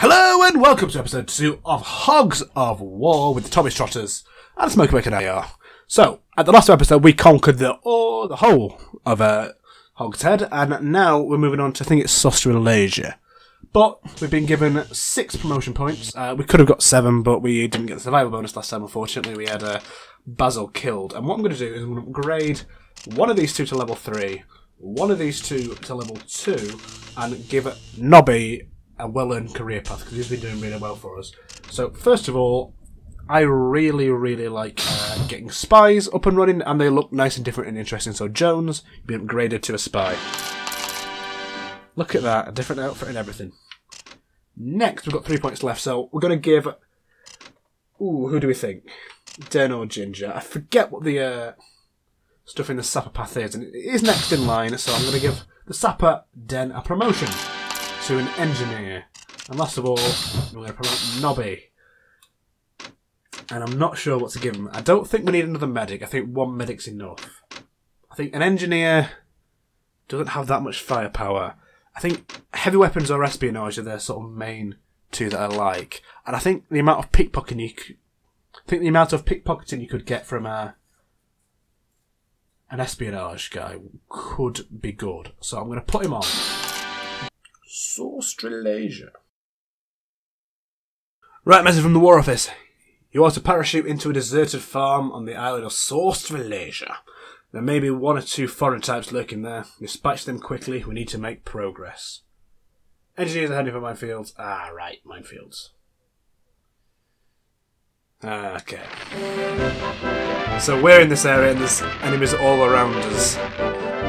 Hello and welcome to episode 2 of Hogs of War with the Tommy Trotters and Smokey Bacon AR. So, at the last episode we conquered the oh, the whole of uh, Hogshead and now we're moving on to, I think it's Australasia. But we've been given 6 promotion points. Uh, we could have got 7 but we didn't get the survival bonus last time unfortunately. We had uh, Basil killed. And what I'm going to do is I'm going to upgrade one of these two to level 3, one of these two to level 2 and give Nobby a well-earned career path because he's been doing really well for us. So first of all, I really, really like uh, getting spies up and running, and they look nice and different and interesting. So Jones, been upgraded to a spy. Look at that, a different outfit and everything. Next, we've got three points left, so we're going to give. Ooh, who do we think? Den or Ginger? I forget what the uh, stuff in the Sapper path is, and it is next in line, so I'm going to give the Sapper Den a promotion to an engineer. And last of all, we're going to promote Nobby. And I'm not sure what to give him. I don't think we need another medic. I think one medic's enough. I think an engineer doesn't have that much firepower. I think heavy weapons or espionage are their sort of main two that I like. And I think the amount of pickpocketing you could, I think the amount of pickpocketing you could get from a an espionage guy could be good. So I'm going to put him on. Australasia. Right, message from the War Office. You are to parachute into a deserted farm on the island of Australasia. There may be one or two foreign types lurking there. Dispatch them quickly. We need to make progress. Engineers are heading for minefields. Ah, right, minefields. Ah, okay. So we're in this area and there's enemies all around us.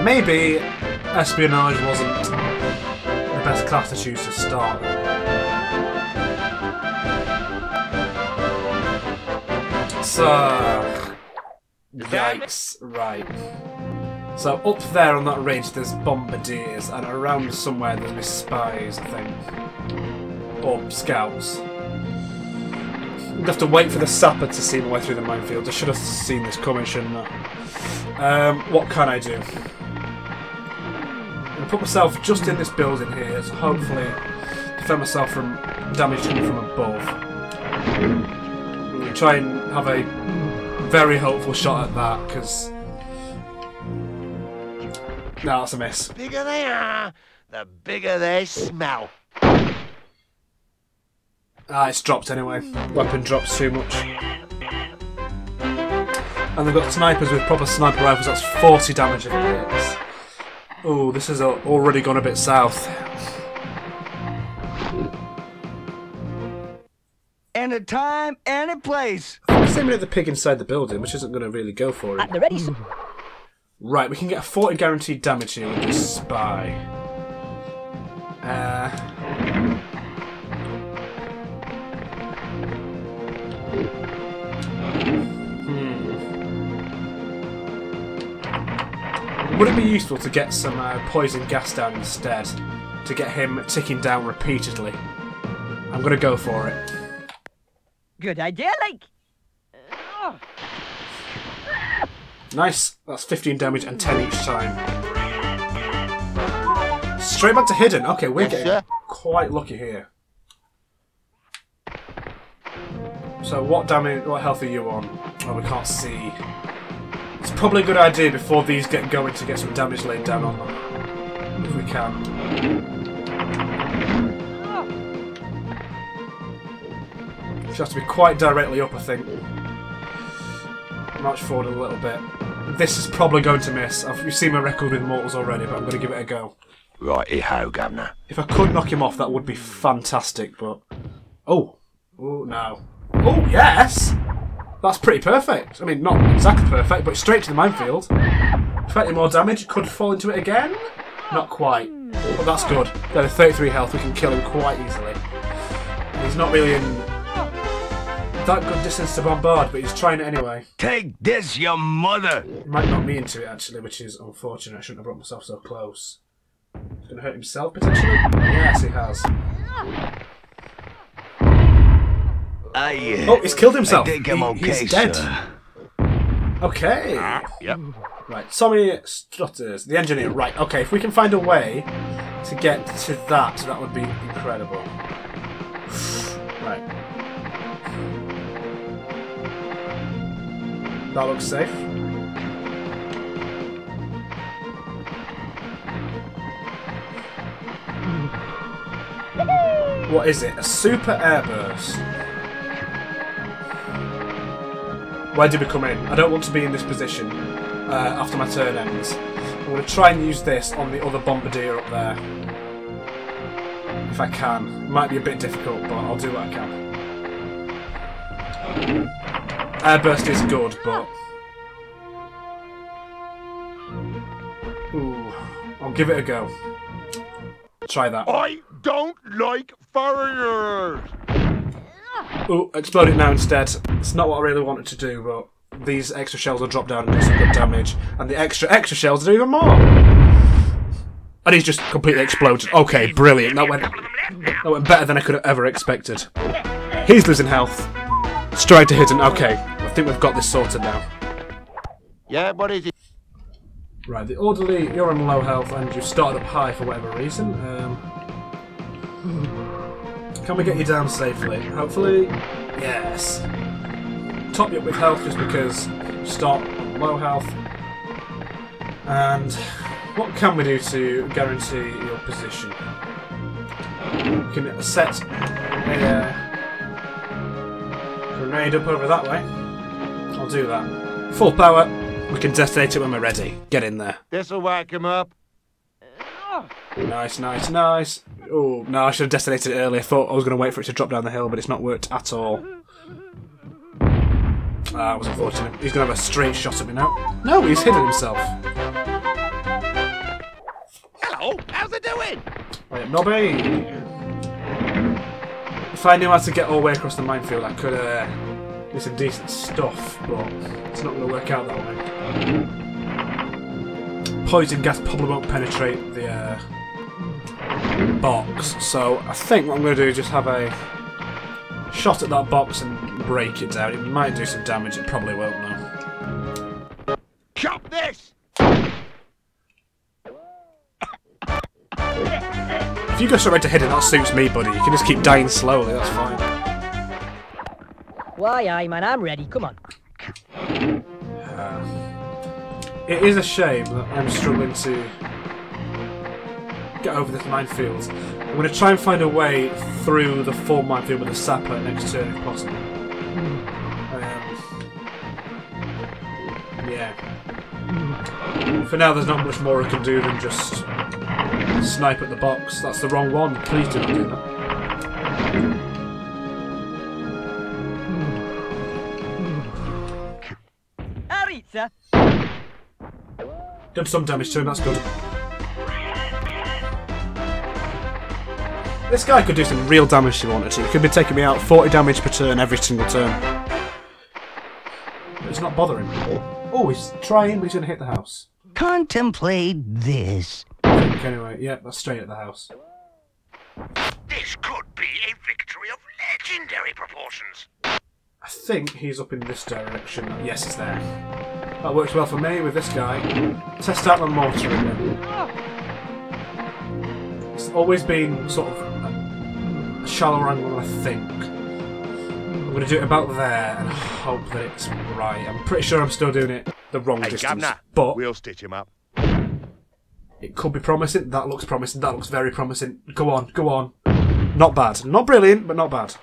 Maybe espionage wasn't best class to choose to start. So, yikes, right. So up there on that ridge there's bombardiers, and around somewhere there's spies, I think. Or scouts. We'd have to wait for the sapper to see my way through the minefield. I should have seen this coming, shouldn't I? Um, what can I do? Put myself just in this building here to hopefully defend myself from damage coming from above. Try and have a very hopeful shot at that because. No, that's a miss. The bigger they are, the bigger they smell. Ah, it's dropped anyway. Weapon drops too much. And they've got snipers with proper sniper rifles, that's 40 damage if it hits. Oh, this has already gone a bit south. Any time, any place. What's the of the pig inside the building, which isn't going to really go for it? At the ready. Right, we can get a 40 guaranteed damage here with this spy. Uh... Would it be useful to get some uh, poison gas down instead? To get him ticking down repeatedly? I'm gonna go for it. Good idea, like. Nice. That's 15 damage and 10 each time. Straight back to hidden. Okay, we're Yes, getting sir. quite lucky here. So what damage, what health are you on? Oh, we can't see. It's probably a good idea before these get going to get some damage laid down on them. If we can. She has to be quite directly up, I think. March forward a little bit. This is probably going to miss. I've, you've seen my record with mortars already, but I'm going to give it a go. Righty ho, Governor. If I could knock him off, that would be fantastic, but... Oh. Oh, no. Oh, yes! That's pretty perfect. I mean, not exactly perfect, but straight to the minefield. 20 more damage. Could fall into it again? Not quite. But that's good. Got a 33 health. We can kill him quite easily. He's not really in that good distance to bombard, but he's trying it anyway. Take this, your mother. He might not me into it, actually, which is unfortunate. I shouldn't have brought myself so close. He's going to hurt himself, potentially? Yes, he has. I, uh, oh, he's killed himself. I think I'm he, okay, he's dead. Sir. Okay. Ah, yep. Right, Tommy Strutters, the engineer. Right, okay, if we can find a way to get to that, that would be incredible. right. That looks safe. What is it? A super airburst. Where did we come in? I don't want to be in this position uh, after my turn ends. I'm going to try and use this on the other bombardier up there. If I can. It might be a bit difficult, but I'll do what I can. Airburst is good, but... Ooh, I'll give it a go. Try that. I don't like foreigners. Ooh, explode it now instead. It's not what I really wanted to do, but these extra shells will drop down and do some good damage. And the extra, extra shells do even more! And he's just completely exploded. Okay, brilliant. That went, that went better than I could have ever expected. He's losing health. Straight to hidden. Okay, I think we've got this sorted now. Yeah, what is it? Right, the orderly, you're on low health and you've started up high for whatever reason. Um, can we get you down safely? Hopefully, yes. Top you up with health just because start low health. And what can we do to guarantee your position? We can set a uh, grenade up over that way. I'll do that. Full power. We can detonate it when we're ready. Get in there. This'll whack him up. Nice, nice, nice. Oh, no, I should have detonated it earlier. I thought I was going to wait for it to drop down the hill, but it's not worked at all. Ah, that was unfortunate. He's going to have a straight shot at me now. No, he's hidden himself. Hello, how's it doing? Right, Nobby! If I knew how to get all the way across the minefield, I could uh, do some decent stuff, but it's not going to work out that way. Poison gas probably won't penetrate the uh, box, so I think what I'm going to do is just have a shot at that box and break it down. It might do some damage, it probably won't though. Chop this! If you go straight to hidden, that suits me, buddy. You can just keep dying slowly, that's fine. Why, aye, man, I'm ready. Come on. It is a shame that I'm struggling to get over this minefield. I'm going to try and find a way through the full minefield with a sapper next turn if possible. Um, yeah. For now, there's not much more I can do than just snipe at the box. That's the wrong one. Please do not do that. Aritza. Done some damage to him, that's good. This guy could do some real damage if he wanted to. He could be taking me out 40 damage per turn every single turn. But it's not bothering. Me. Oh, he's trying, but he's going to hit the house. Contemplate this. I think anyway, yeah, that's straight at the house. This could be a victory of legendary proportions. I think he's up in this direction. Yes, he's there. That works well for me with this guy. Test out the mortar again. It's always been sort of a shallower angle than I think. I'm going to do it about there and hope that it's right. I'm pretty sure I'm still doing it the wrong Hey, distance. Governor, But we'll stitch him up. it could be promising. That looks promising. That looks very promising. Go on, go on. Not bad. Not brilliant, but not bad.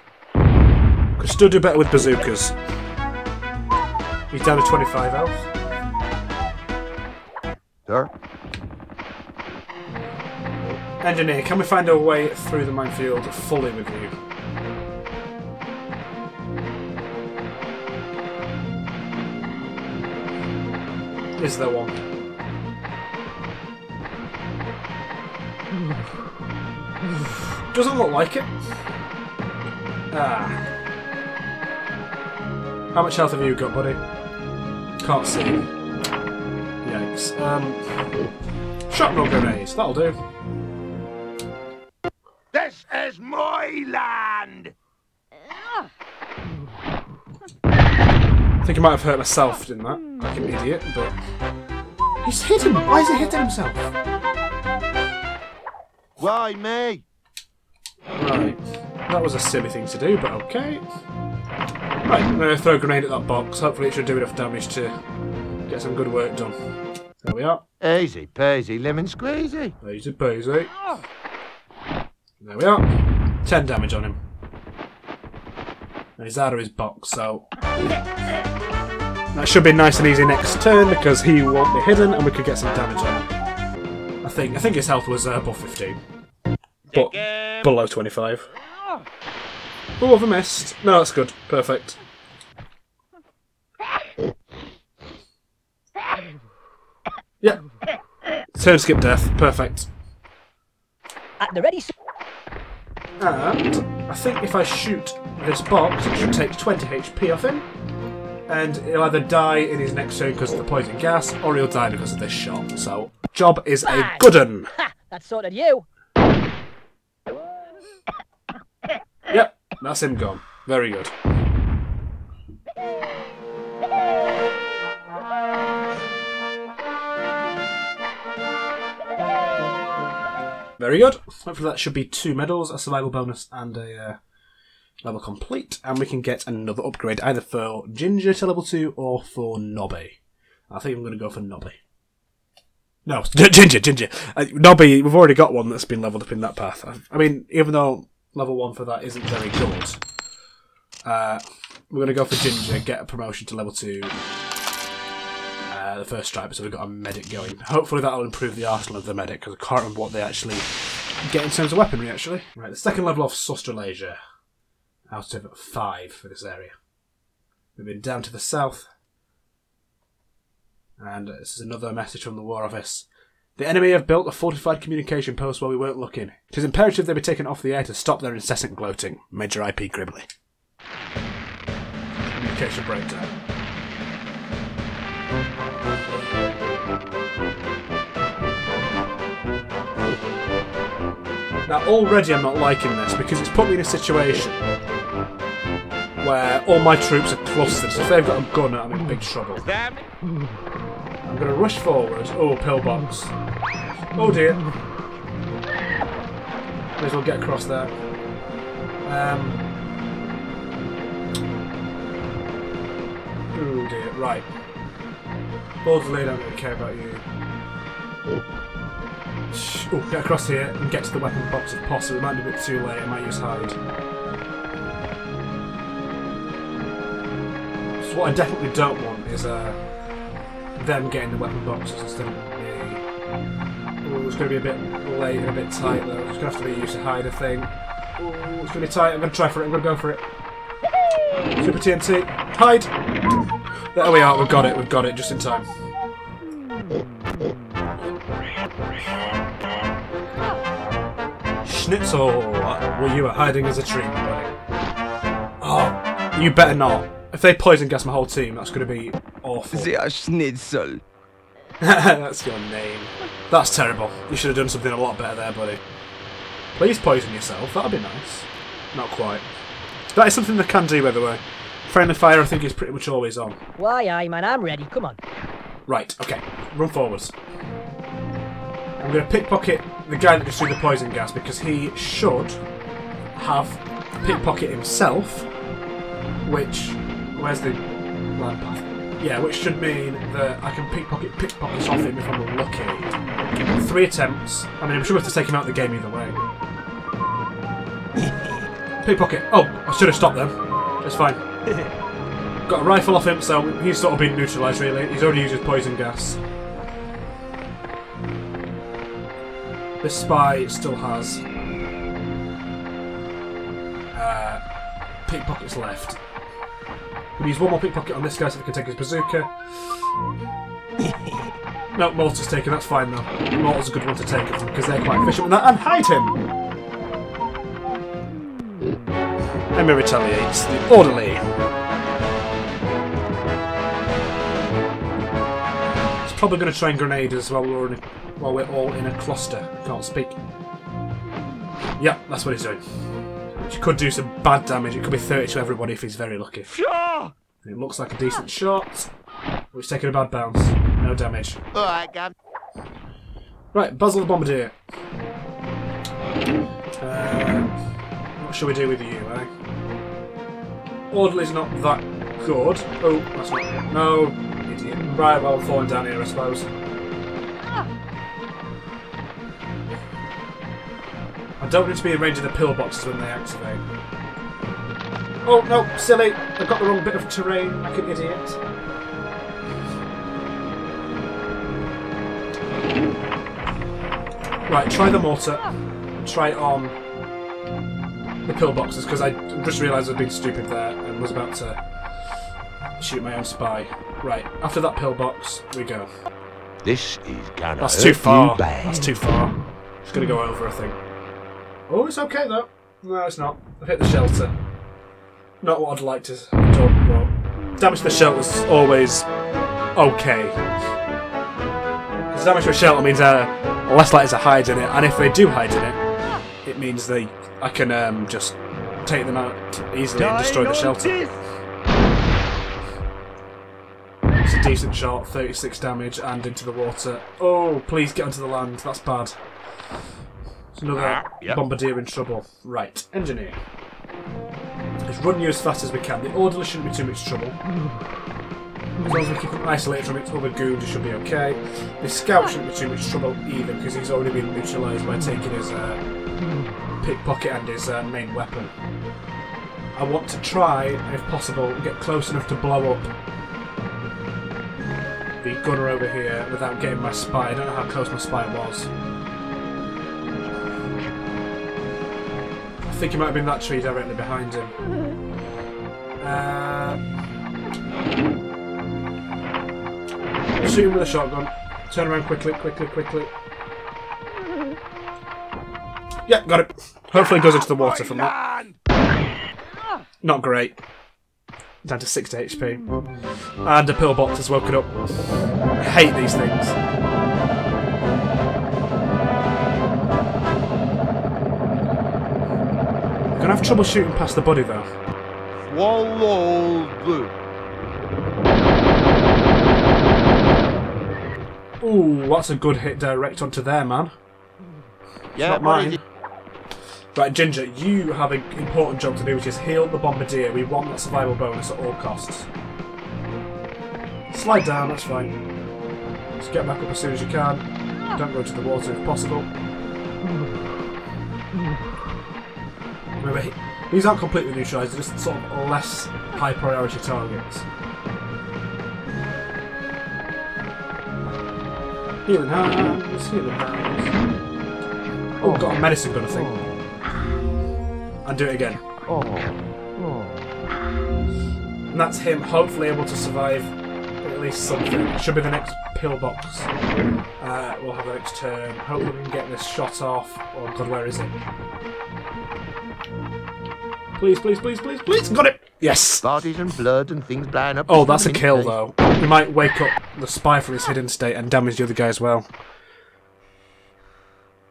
Could still do better with bazookas. He's down to 25 health. Sir? Engineer, can we find a way through the minefield fully with you? Is there one? Doesn't look like it. Ah. How much health have you got, buddy? Can't see. Yikes. Um, shrapnel grenades, that'll do. This is my land! I think I might have hurt myself doing that, like an idiot, but... He's hit him! Why is he hitting himself? Why me? Right. That was a silly thing to do, but okay. Right, I'm going to throw a grenade at that box. Hopefully it should do enough damage to get some good work done. There we are. Easy peasy, lemon squeezy. Easy peasy. There we are. 10 damage on him. And he's out of his box, so... That should be nice and easy next turn because he won't be hidden and we could get some damage on him. I think I think his health was uh, above 15. But below 25. Oh, I've missed. No, that's good. Perfect. Yeah. Turn skip death. Perfect. At the ready. And I think if I shoot this box, it should take 20 HP off him. And he'll either die in his next turn because of the poison gas, or he'll die because of this shot. So, job is a good un. Ha! That sorted you. Yep, that's him gone. Very good. Very good. Hopefully that should be two medals, a survival bonus, and a uh, level complete. And we can get another upgrade either for Ginger to level 2 or for Nobby. I think I'm going to go for Nobby. No, Ginger, Ginger. Uh, Nobby, we've already got one that's been leveled up in that path. I, I mean, even though level 1 for that isn't very good, uh, we're going to go for Ginger, get a promotion to level 2 uh, the first stripe, so we've got a medic going. Hopefully that'll improve the arsenal of the medic, because I can't remember what they actually get in terms of weaponry, actually. Right, the second level of Saustralasia, out of five for this area. We've been down to the south, and this is another message from the War Office. The enemy have built a fortified communication post while we weren't looking. It is imperative they be taken off the air to stop their incessant gloating. Major IP Gribbly. Communication breakdown. Now, already I'm not liking this because it's put me in a situation where all my troops are clustered. So if they've got a gun, I'm in big trouble. I'm going to rush forward. Oh, pillbox. Oh dear. May as well get across there. Um. Oh dear. Right. Borderly, I don't really care about you. Oh, get across here and get to the weapon box if possible. It might be a bit too late. I might use hide. So what I definitely don't want is uh, them getting the weapon boxes instead of me. Oh, it's going to be a bit late a bit tight though. It's going to have to be used to hide a thing. Oh, it's going to be tight. I'm going to try for it. I'm going to go for it. Super TNT. Hide! There we are. We've got it. We've got it just in time. Schnitzel, well, you were hiding as a tree. Oh, you better not. If they poison gas my whole team, that's going to be awful. Der Schnitzel. that's your name. That's terrible. You should have done something a lot better there, buddy. Please poison yourself. That'd be nice. Not quite. That is something they can do, by the way. Friendly fire, I think, is pretty much always on. Why, aye, man, I'm ready. Come on. Right, okay. Run forwards. I'm going to pickpocket the guy that just threw the poison gas because he should have pickpocket himself, which. Where's the land path? Yeah, which should mean that I can pickpocket pickpockets off him if I'm lucky. Three attempts. I mean, I'm sure we have to take him out of the game either way. Pickpocket. Oh, I should have stopped them. It's fine. Got a rifle off him, so he's sort of been neutralised really. He's already used his poison gas. This spy still has uh, pickpockets left. We'll use one more pickpocket on this guy so we can take his bazooka. no, Mortar's taken, that's fine though. Mortar's a good one to take because they're quite efficient with that. And hide him! Emmy retaliates. The orderly. He's probably going to try and grenade us while we're, in while we're all in a cluster. Can't speak. Yeah, that's what he's doing. Which could do some bad damage. It could be 30 to everybody if he's very lucky. And it looks like a decent shot. But he's taking a bad bounce. No damage. Alright, Gab. Right, Basil the Bombardier. Uh, what shall we do with you, eh? Orderly's not that good. Oh, that's not. No, idiot. Right, well, falling down here, I suppose. I don't need to be arranging the pillboxes when they activate. Oh, no, silly. I've got the wrong bit of terrain, like an idiot. Right, try the mortar. Try it on the pillboxes, because I just realised I'd been stupid there and was about to shoot my own spy. Right, after that pillbox, we go. This is gonna That's too far. That's too far. Just gonna go over, I think. Oh, it's okay though. No, it's not. I've hit the shelter. Not what I'd like to done, but damage to the shelter's always okay. Because damage to a shelter means uh, less likely to hide in it, and if they do hide in it, it means they I can um, just take them out easily and destroy the shelter. It's a decent shot, 36 damage and into the water. Oh, please get onto the land, that's bad. It's another Yep. bombardier in trouble. Right, engineer. Let's run you as fast as we can. The orderly shouldn't be too much trouble. As long as we keep him isolated from its other goons, it should be okay. The scout shouldn't be too much trouble either, because he's already been neutralised by taking his uh, pickpocket and his uh, main weapon. I want to try, if possible, get close enough to blow up the gunner over here without getting my spy. I don't know how close my spy was. Think he might have been that tree directly behind him. Uh, shoot him with a shotgun. Turn around quickly, quickly, quickly. Yeah, got it. Hopefully, it goes into the water from that. Not great. Down to 60 HP. And a pillbox has woken up. I hate these things. Gonna have trouble shooting past the body though. Swallowed. Ooh, that's a good hit direct onto there, man. Yeah, not mine. Right, Ginger, you have an important job to do, which is heal the bombardier. We want that survival bonus at all costs. Slide down, that's fine. Just get back up as soon as you can. Don't go into the water if possible. Remember, he- these aren't completely neutralised, they're just sort of less high priority targets. Healing hands, healing hands. Oh, got a medicine gun, I think. And do it again. Oh. And that's him hopefully able to survive at least something. Should be the next pillbox. Uh, we'll have the next turn. Hopefully we can get this shot off. Oh god, where is it? Please, please, please, please, please! Got it! Yes! Bodies and blood and things blowing up. Oh, that's a kill though. We might wake up the spy from his hidden state and damage the other guy as well.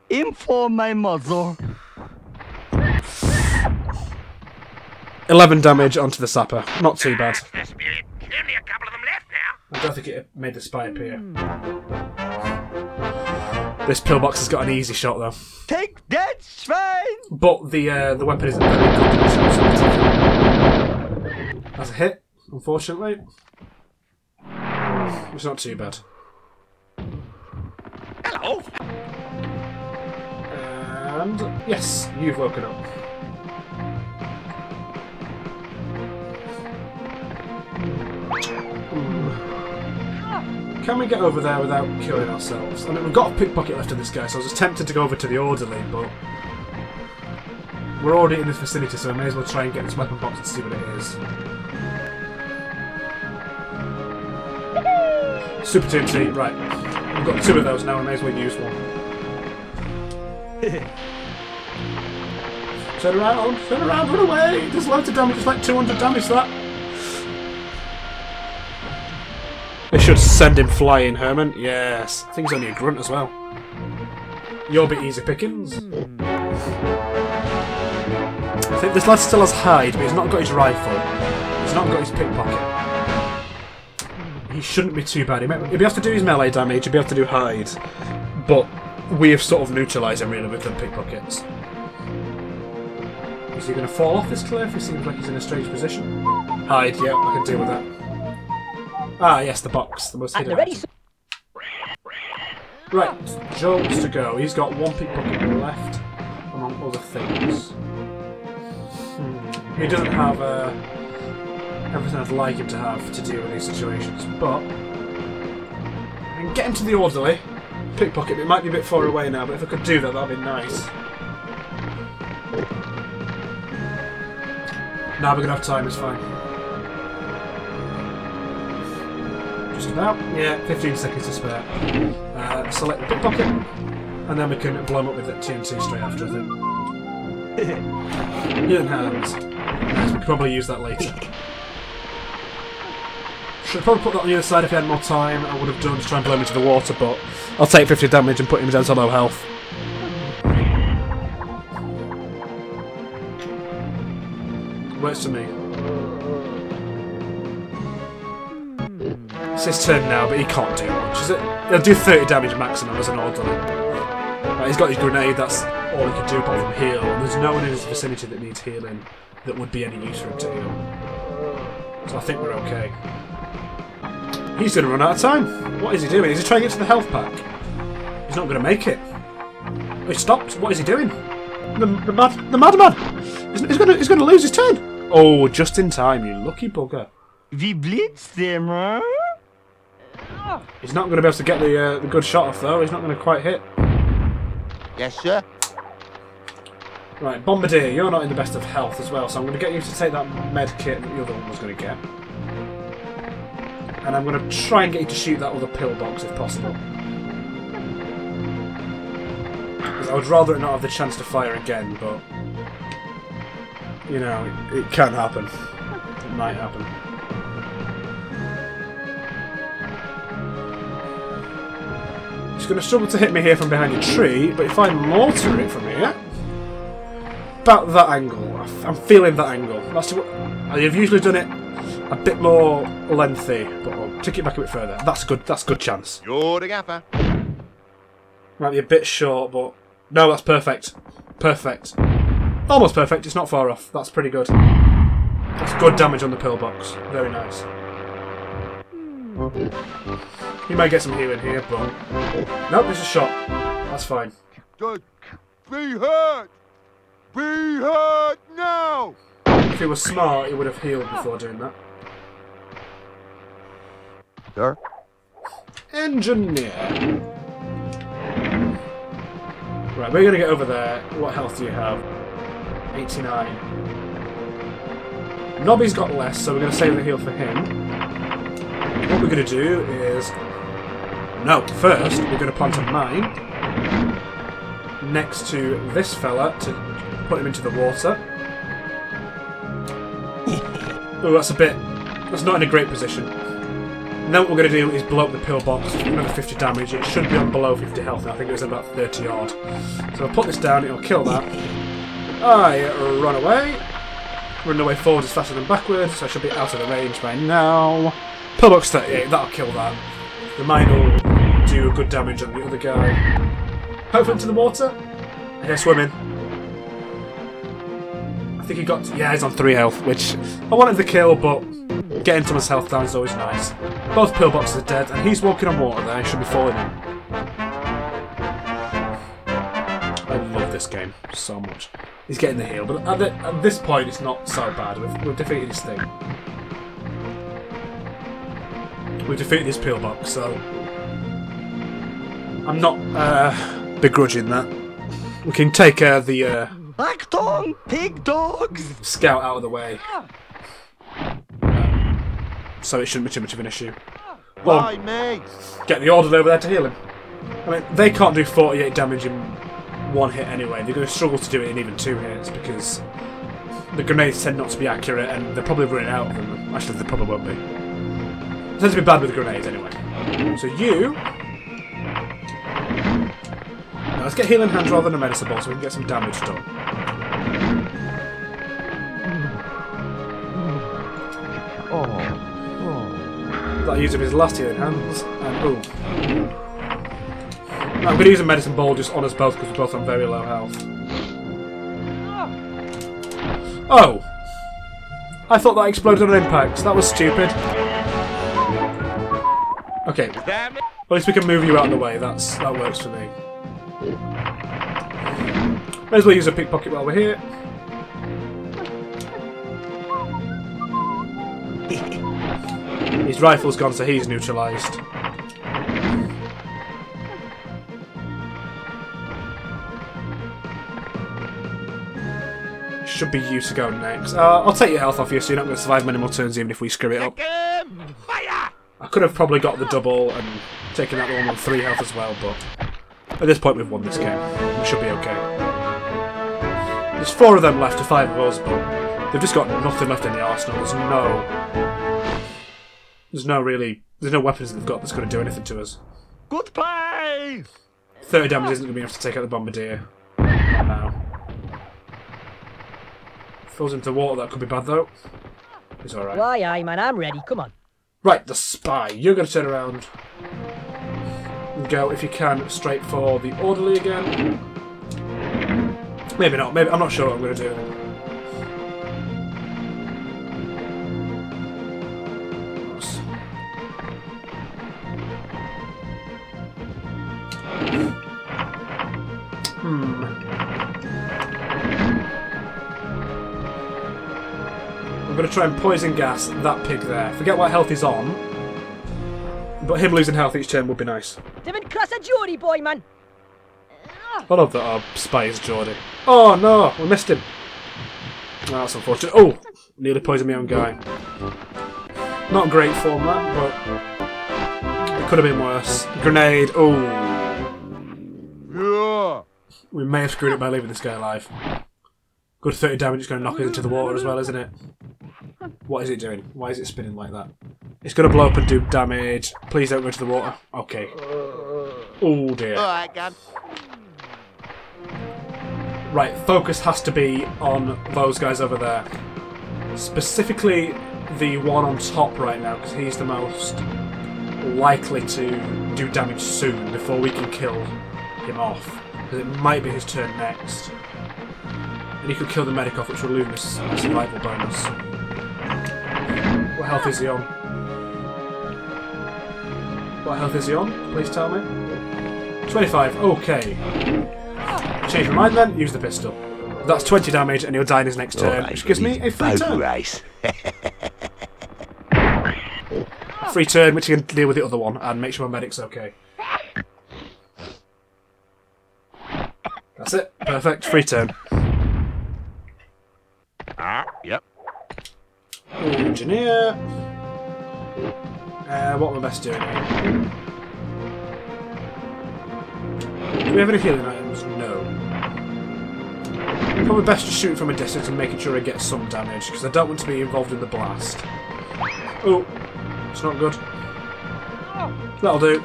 Inform my mother. 11 damage onto the sapper. Not too bad. The spirit. Only a couple of them left now. I don't think it made the spy appear. This pillbox has got an easy shot though. Take that, swine! But the uh, the weapon isn't very good to in particular. That's a hit, unfortunately. It's not too bad. Hello. And yes, you've woken up. Can we get over there without killing ourselves? I mean, we've got a pickpocket left in this guy, so I was just tempted to go over to the orderly, but we're already in this vicinity, so I may as well try and get this weapon box and see what it is. Super TNT, right. We've got two of those now, I may as well use one. Turn around, turn around, run away! There's loads of damage, it's like 200 damage that. They should send him flying, Herman. Yes. I think he's only a grunt as well. You'll be easy pickings. I think this lad still has hide, but he's not got his rifle. He's not got his pickpocket. He shouldn't be too bad. He might, he'll be able to do his melee damage, he'll be able to do hide. But we have sort of neutralised him really with the pickpockets. Is he going to fall off this cliff? He seems like he's in a strange position. Hide, yeah, I can deal with that. Ah, yes, the box. The most At hidden the ready, item. Right, Jones to go. He's got one pickpocket left, among other things. Hmm. He doesn't have uh, everything I'd like him to have to deal with these situations, but I can get him to the orderly. Pickpocket, it might be a bit far away now, but if I could do that, that'd be nice. Now we're gonna have time, it's fine. Just about, yeah, 15 seconds to spare. Uh, select the pickpocket, and then we can blow him up with the TNT straight after, I think. Healing hands. Yes, we could probably use that later. Should probably put that on the other side if he had more time. I would have done to try and blow him into the water, but I'll take 50 damage and put him down to low health. Works for me. It's his turn now, but he can't do much. Is it? He'll do 30 damage maximum as an orderly. Right, he's got his grenade, that's all he can do apart from heal. And there's no one in his vicinity that needs healing that would be any use for him to heal. So I think we're okay. He's going to run out of time. What is he doing? Is he trying to get to the health pack? He's not going to make it. Oh, he stopped. What is he doing? The, the mad, the madman. He's, he's going to, he's to lose his turn. Oh, just in time, you lucky bugger. Wie blitz dem, huh? He's not going to be able to get the uh, the good shot off though. He's not going to quite hit. Yes, sir. Right, Bombardier, you're not in the best of health as well, so I'm going to get you to take that med kit that the other one was going to get. And I'm going to try and get you to shoot that other pillbox if possible. 'Cause I would rather it not have the chance to fire again, but... You know, it, it can happen. It might happen. He's going to struggle to hit me here from behind a tree, but if I mortar it from here... About that angle. I'm feeling that angle. That's what I've usually done it a bit more lengthy, but I'll take it back a bit further. That's good. That's a good chance. You're the gaffer. Might be a bit short, but no, that's perfect. Perfect. Almost perfect. It's not far off. That's pretty good. That's good damage on the pillbox. Very nice. You may get some healing here, but nope, there's a shot. That's fine. Be hurt. Be hurt now. If he was smart, he would have healed before doing that. Sir. Engineer. Right, we're gonna get over there. What health do you have? 89. Nobby's got less, so we're gonna save the heal for him. What we're gonna do is. No, first, we're gonna plant a mine next to this fella to put him into the water. Oh, that's a bit. That's not in a great position. Now what we're going to do is blow up the pillbox, another 50 damage. It should be on below 50 health now. I think it was about 30 odd. So I'll put this down, it'll kill that. I run away. Run away forward is faster than backwards, so I should be out of the range by now. Pillbox 38, that'll kill that. The mine will do a good damage on the other guy. Hopefully into the water. Hear swimming. I think he got. Yeah, he's on 3 health, which I wanted the kill, but getting Thomas' health down is always nice. Both pillboxes are dead, and he's walking on water there. He should be falling in. I love this game so much. He's getting the heal, but at, the, at this point, it's not so bad. We've, we've defeated his thing. We've defeated his pillbox, so I'm not uh, begrudging that. We can take uh, the uh, Achtung, pig dogs! scout out of the way. So it shouldn't be too much of an issue. Well, get the order over there to heal him. I mean, they can't do 48 damage in one hit anyway. They're going to struggle to do it in even two hits because the grenades tend not to be accurate and they're probably running out of them. Actually, they probably won't be. Tends to be bad with grenades anyway. So you... Now let's get healing hands rather than a medicine ball so we can get some damage done. Oh. That'll use up his last healing hands. And oh. I'm going to use a medicine ball just on us both because we're both on very low health. Oh! I thought that exploded on impact. That was stupid. Okay. At least we can move you out of the way. That's that works for me. May as well use a pickpocket while we're here. His rifle's gone, so he's neutralised. Should be you to go next. Uh, I'll take your health off you, so you're not going to survive many more turns, even if we screw it up. Fire! I could have probably got the double and taken that one with three health as well, but at this point we've won this game. We should be okay. There's four of them left to five of us, but they've just got nothing left in the arsenal. There's no... There's no really... There's no weapons they've got that's going to do anything to us. Goodbye! 30 damage isn't going to be enough to take out the Bombardier. Now. Falls into water, that could be bad though. It's alright. Why, aye, man, I'm ready. Come on. Right, the spy. You're going to turn around and go, if you can, straight for the orderly again. Maybe not. Maybe I'm not sure what I'm going to do. Try and poison gas that pig there. Forget what health he's on. But him losing health each turn would be nice. Divin cross a Geordie boy, man. I love that our spy is Geordie. Oh no, we missed him. Oh, that's unfortunate. Oh, nearly poisoned my own guy. Not great form that, but it could have been worse. Grenade. Oh, Yeah. we may have screwed up by leaving this guy alive. Good 30 damage. It's going to knock us into the water as well, isn't it? What is it doing? Why is it spinning like that? It's going to blow up and do damage. Please don't go into the water. Okay. Oh dear. Alright, Gun. Right, focus has to be on those guys over there. Specifically, the one on top right now, because he's the most likely to do damage soon before we can kill him off. Because it might be his turn next. And he could kill the medic off, which will lose a survival bonus. What health is he on? What health is he on? Please tell me. 25, okay. Change my mind then, use the pistol. That's 20 damage and he'll die in his next turn, which gives me a free turn. race. Free turn, which you can deal with the other one and make sure my medic's okay. That's it. Perfect. Free turn. Ah, yep. Engineer. Uh, what am I best doing? Do we have any healing items? No. Probably best to shoot from a distance and making sure I get some damage, because I don't want to be involved in the blast. Oh, it's not good. That'll do.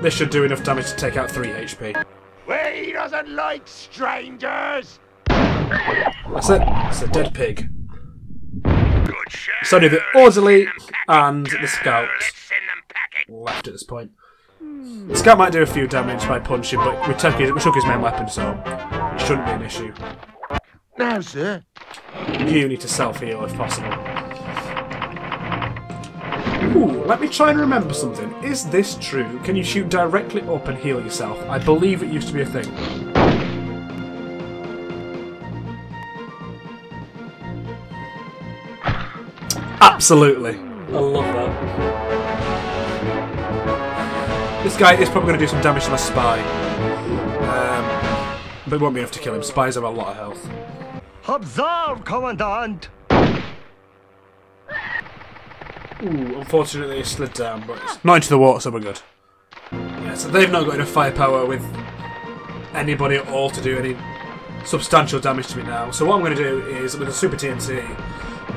This should do enough damage to take out 3 HP. We doesn't like strangers! That's it. It's a dead pig. Good shot. It's only the orderly and the scout Let's send them packing. left at this point. Hmm. The scout might do a few damage by punching, but we took his, we took his main weapon, so it shouldn't be an issue. Now, sir. You need to self-heal if possible. Ooh, let me try and remember something. Is this true? Can you shoot directly up and heal yourself? I believe it used to be a thing. Absolutely. I love that. This guy is probably going to do some damage to my spy. Um, but it won't be enough to kill him. Spies have a lot of health. Observe, Commandant! Ooh, unfortunately it slid down, but it's not into the water, so we're good. Yeah, so they've not got enough firepower with anybody at all to do any substantial damage to me now. So what I'm going to do is, with a Super TNT,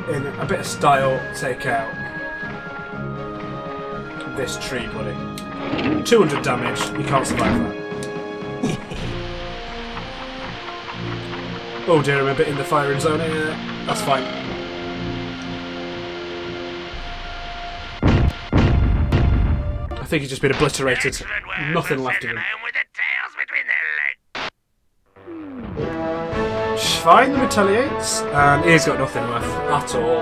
in a bit of style, take out this tree, buddy. 200 damage, you can't survive that. oh dear, I'm a bit in the firing zone here. That's fine. I think he's just been obliterated. Nothing left of send him. Fine, the retaliates, and he's got nothing left at all.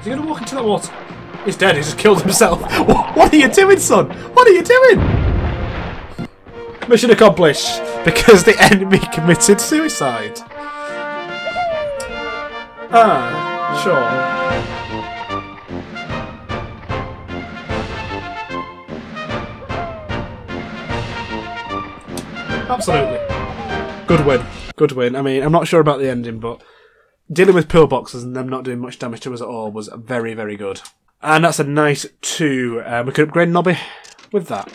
Is he gonna walk into that water? He's dead, he just killed himself. What are you doing, son? What are you doing? Mission accomplished, because the enemy committed suicide. Ah, sure. Absolutely. Good win. Good win. I mean, I'm not sure about the ending, but dealing with pillboxes and them not doing much damage to us at all was very, very good. And that's a nice two. Um, we could upgrade Nobby with that.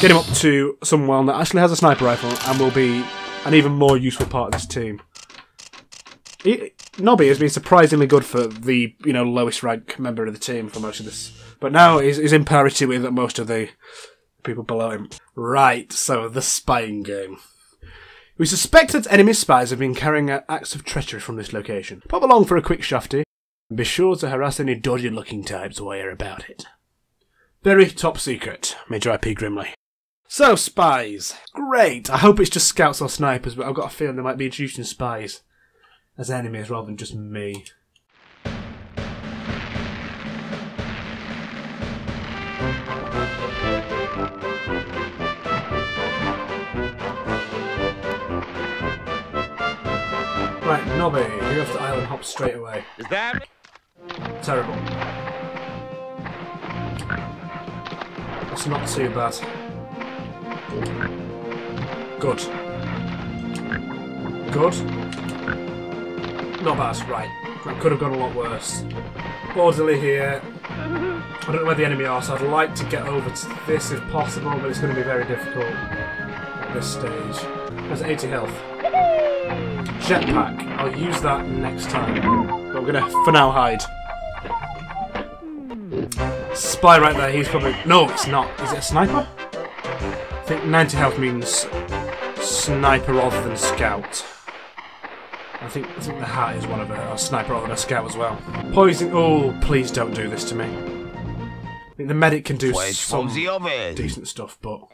Get him up to someone that actually has a sniper rifle and will be an even more useful part of this team. He, Nobby has been surprisingly good for the you know lowest rank member of the team for most of this, but now he's, he's in parity with most of the people below him. Right, so the spying game. We suspect that enemy spies have been carrying out acts of treachery from this location. Pop along for a quick shafty, and be sure to harass any dodgy looking types while you're about it. Very top secret, Major IP grimly. So, spies. Great. I hope it's just scouts or snipers, but I've got a feeling they might be introducing spies as enemies rather than just me. Right, Nobby, you have to island hop straight away. Is that Terrible. That's not too bad. Good. Good. Not bad, right. That could have gone a lot worse. Orderly here. I don't know where the enemy are, so I'd like to get over to this if possible, but it's going to be very difficult at this stage. There's 80 health. Jetpack. I'll use that next time. But we're gonna, for now, hide. Spy right there, he's probably... No, it's not. Is it a sniper? I think 90 health means sniper rather than scout. I think, I think the hat is one of a, a sniper rather than a scout as well. Poison... Oh, please don't do this to me. I think the medic can do Where's some decent stuff, but...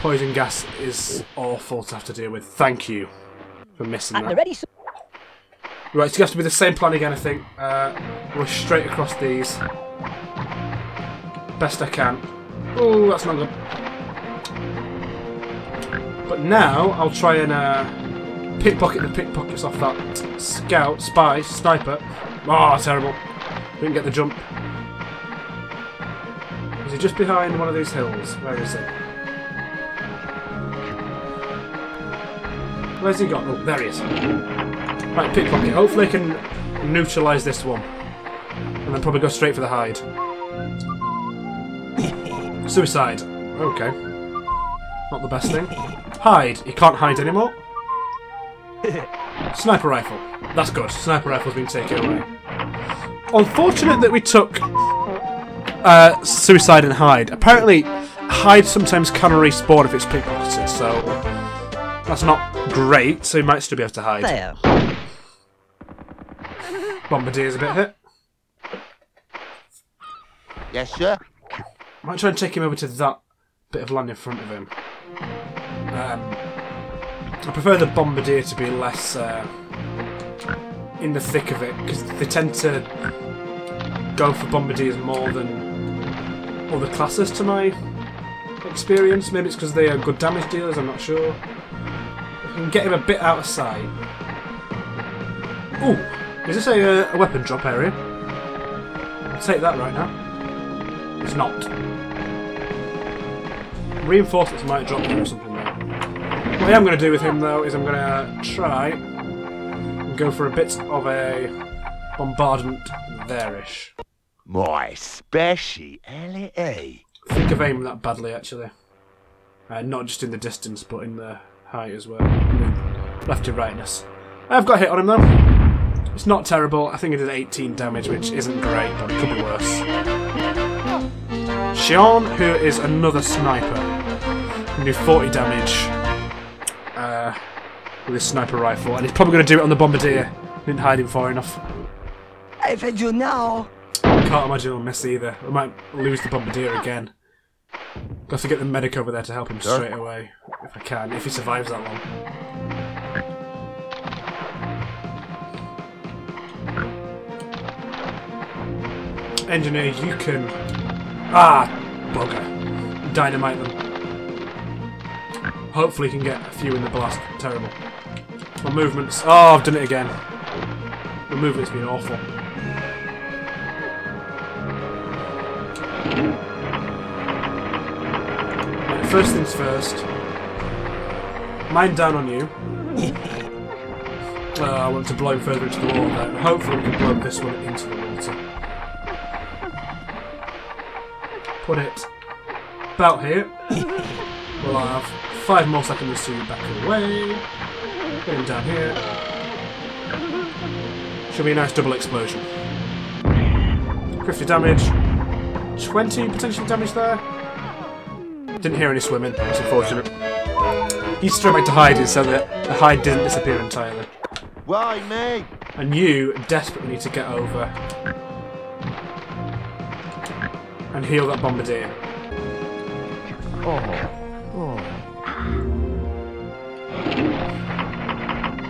Poison gas is awful to have to deal with. Thank you for missing At that. ready, sir. Right, so you have to be the same plan again, I think. Uh, rush straight across these. Best I can. Oh, that's not good. But now, I'll try and uh, pickpocket the pickpockets off that scout, spy, sniper. Oh, terrible. Didn't get the jump. Is he just behind one of these hills? Where is he? Where's he gone? Oh, there he is. Right, pickpocket. Hopefully I can neutralise this one. And then probably go straight for the hide. Suicide. Okay. Not the best thing. Hide. He can't hide anymore. Sniper rifle. That's good. Sniper rifle's been taken away. Unfortunate that we took uh, suicide and hide. Apparently, hide sometimes can respawn if it's pickpocketed, so that's not great. So he might still be able to hide. There. Bombardier's a bit hit. Yes, sir. I might try and take him over to that bit of land in front of him. Um, I prefer the bombardier to be less uh, in the thick of it because they tend to go for bombardiers more than other classes, to my experience. Maybe it's because they are good damage dealers. I'm not sure. I can get him a bit out of sight. Ooh, is this a, uh, a weapon drop area? I'll take that right now. It's not. Reinforcements might drop him or something though. What I am going to do with him though is I'm going to try and go for a bit of a bombardment there-ish. my speciality? think of aiming that badly actually. Uh, not just in the distance but in the height as well. Left to rightness. I've got a hit on him though. It's not terrible. I think it did 18 damage, which isn't great, but it could be worse. Sean, who is another sniper, can do 40 damage uh, with his sniper rifle, and he's probably going to do it on the bombardier. Didn't hide him far enough. I If you now, can't imagine he'll miss either. We might lose the bombardier again. Got to get the medic over there to help him Sure. straight away, if I can, if he survives that long. Engineer, you can... Ah, bugger. Dynamite them. Hopefully he can get a few in the blast. Terrible. My movements... Oh, I've done it again. The movement's been awful. First things first. Mine down on you. Uh, I want to blow further into the water. and Hopefully we can blow this one into the water. Put it about here. We'll have five more seconds to back away. Get him down here. Should be a nice double explosion. 50 damage. 20 potential damage there. Didn't hear any swimming. it's unfortunate. He's straight back to hiding so that the hide didn't disappear entirely. Why me? And you desperately need to get over and heal that bombardier. Oh. Oh.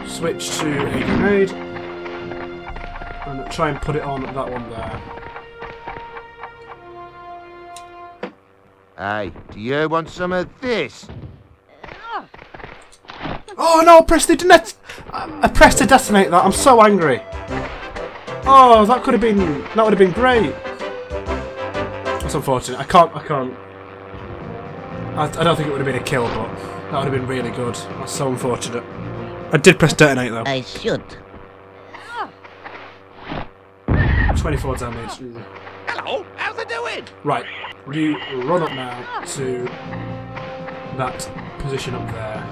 Switch to a grenade and try and put it on that one there. Hey, do you want some of this? Oh no! I pressed the detonate. I uh, pressed to detonate that. I'm so angry. Oh, that could have been. That would have been great. That's unfortunate. I can't. I can't. I, I don't think it would have been a kill, but that would have been really good. That's so unfortunate. I did press detonate though. I should. 24 damage. Mm. Hello, how's it doing? Right, you run up now to that position up there.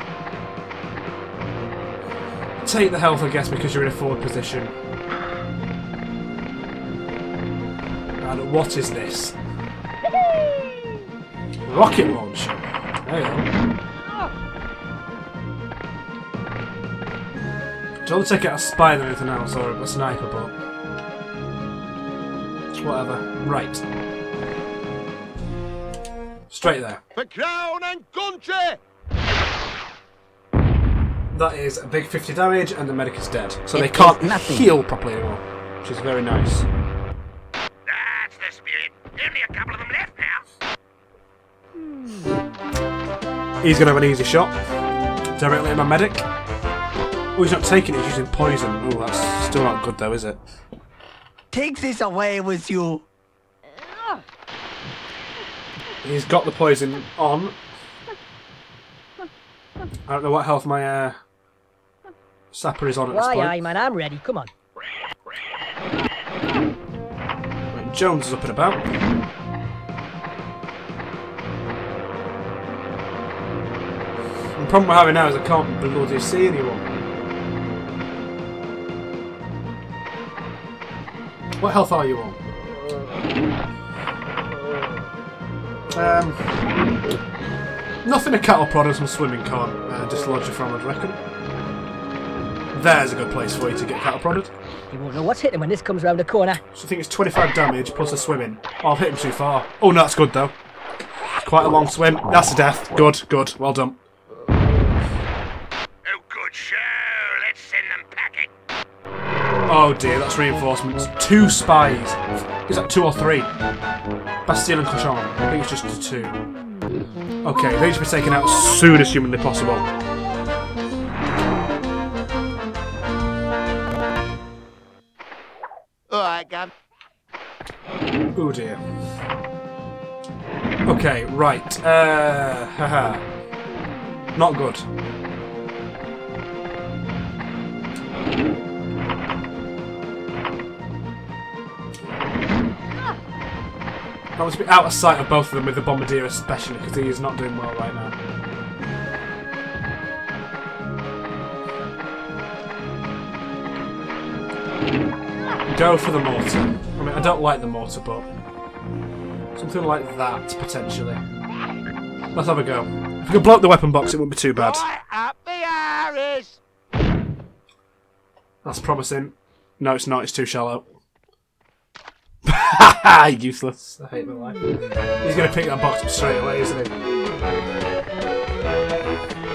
Take the health, I guess, because you're in a forward position. And what is this? Rocket launcher. There you go. Don't take out a spy than anything else, or a sniper, but whatever. Right. Straight there. For crown and country! That is a big 50 damage, and the medic is dead. So It they can't nothing. heal properly anymore, which is very nice. That's the spirit. Only a couple of them left now. Hmm. He's going to have an easy shot. Directly at my medic. Oh, he's not taking it, he's using poison. Oh, that's still not good though, is it? Take this away with you. He's got the poison on. I don't know what health my uh, sapper is on at this Aye, point. aye, man, I'm ready. Come on. Right, Jones is up and about. The problem we're having now is I can't bloody see anyone. What health are you on? Um, nothing a cattle prod and some swimming can't uh, dislodge you from, I'd reckon. There's a good place for you to get cattle prodded. You won't know what's hitting when this comes round the corner. So I think it's 25 damage plus a swimming. Oh, I've hit him too far. Oh, no, that's good though. Quite a long swim. That's a death. Good, good. Well done. Oh, good show. Oh dear, that's reinforcements. Two spies. Is that two or three? Bastille and Cochon. I think it's just the two. Okay, they need to be taken out as soon as humanly possible. Alright, Gav. Oh dear. Okay, right. Uh, haha. Not good. I want to be out of sight of both of them with the bombardier especially because he is not doing well right now. Go for the mortar. I mean, I don't like the mortar, but something like that potentially. Let's have a go. If we could blow up the weapon box, it wouldn't be too bad. That's promising. No, it's not. It's too shallow. Useless. I hate my life. He's going to pick that box up straight away, isn't he?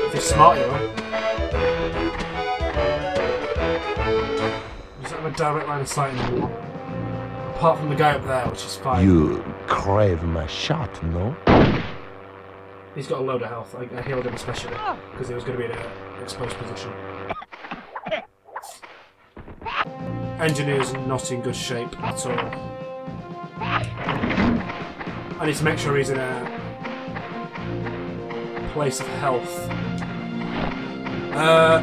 If he's smart, he will. Doesn't have a direct line of sight anymore. Apart from the guy up there, which is fine. You crave my shot, no? He's got a load of health. I, I healed him especially because he was going to be in an exposed position. Engineer's not in good shape at all. I need to make sure he's in a place of health. Uh,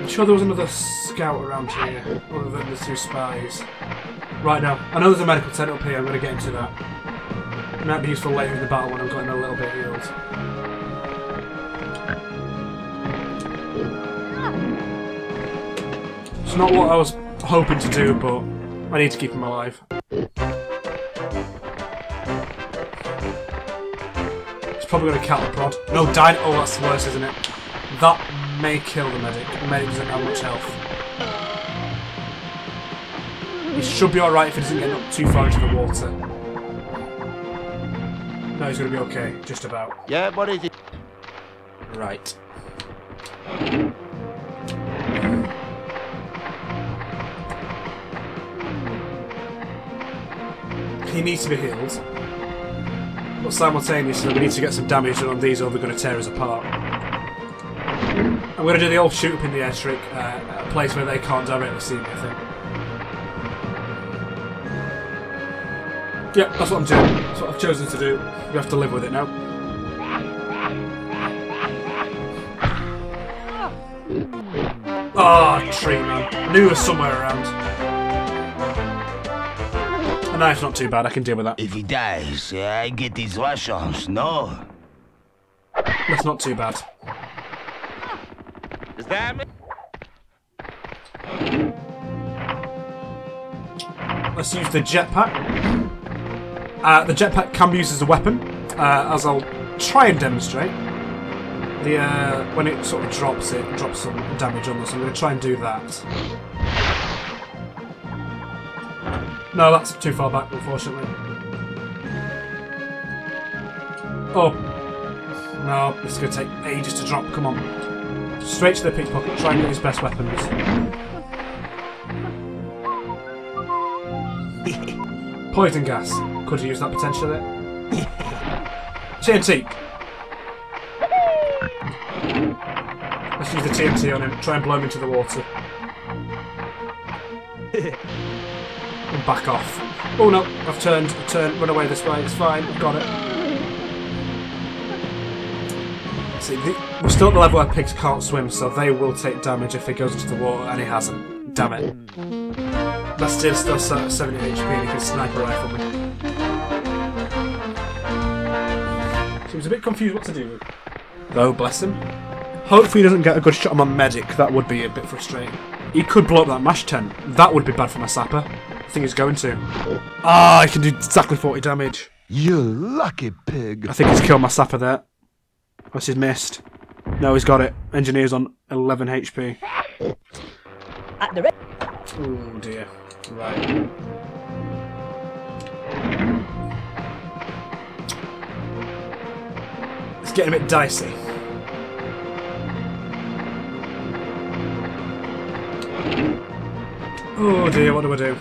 I'm sure there was another scout around here, other than the two spies. Right now, I know there's a medical tent up here. I'm going to get into that. It might be useful later in the battle when I've gotten a little bit healed. It's not what I was hoping to do, but I need to keep him alive. Probably going to cattle prod. No, died. Oh, that's worse, isn't it? That may kill the medic. The medic doesn't have much health. He should be alright if he doesn't get up too far into the water. No, he's going to be okay. Just about. Yeah, what is it? Right. He needs to be healed. But simultaneously, we need to get some damage on these or they're going to tear us apart. I'm going to do the old shoot up in the air trick uh, at a place where they can't directly see me, I think. Yep, that's what I'm doing. That's what I've chosen to do. We have to live with it now. Ah, tree man. Knew was somewhere around. A knife's not too bad, I can deal with that. If he dies, I get his rations, no? That's not too bad. Does that mean? Let's use the jetpack. Uh, the jetpack can be used as a weapon, uh, as I'll try and demonstrate. The uh, when it sort of drops, it drops some damage on us. I'm going to try and do that. No, that's too far back, unfortunately. Oh. No, it's going to take ages to drop. Come on. Straight to the pickpocket. Try and get his best weapons. Poison gas. Could you use that potentially. TNT. Let's use the TNT on him. Try and blow him into the water. And back off. Oh no, I've turned, I've turned, run away this way. It's fine. I've got it. See, we're still at the level where pigs can't swim, so they will take damage if it goes into the water, and it hasn't. Damn it. That's still still se- 70 HP and he can sniper rifle me. Seems a bit confused what to do. Oh, bless him. Hopefully he doesn't get a good shot on my medic. That would be a bit frustrating. He could blow up that mash tent. That would be bad for my sapper. I think he's going to. Ah, he can do exactly 40 damage. You lucky pig. I think he's killed my sapper there. Unless he's missed. No, he's got it. Engineer's on 11 HP. At the re- Oh dear. Right. It's getting a bit dicey. Oh dear, what do I do?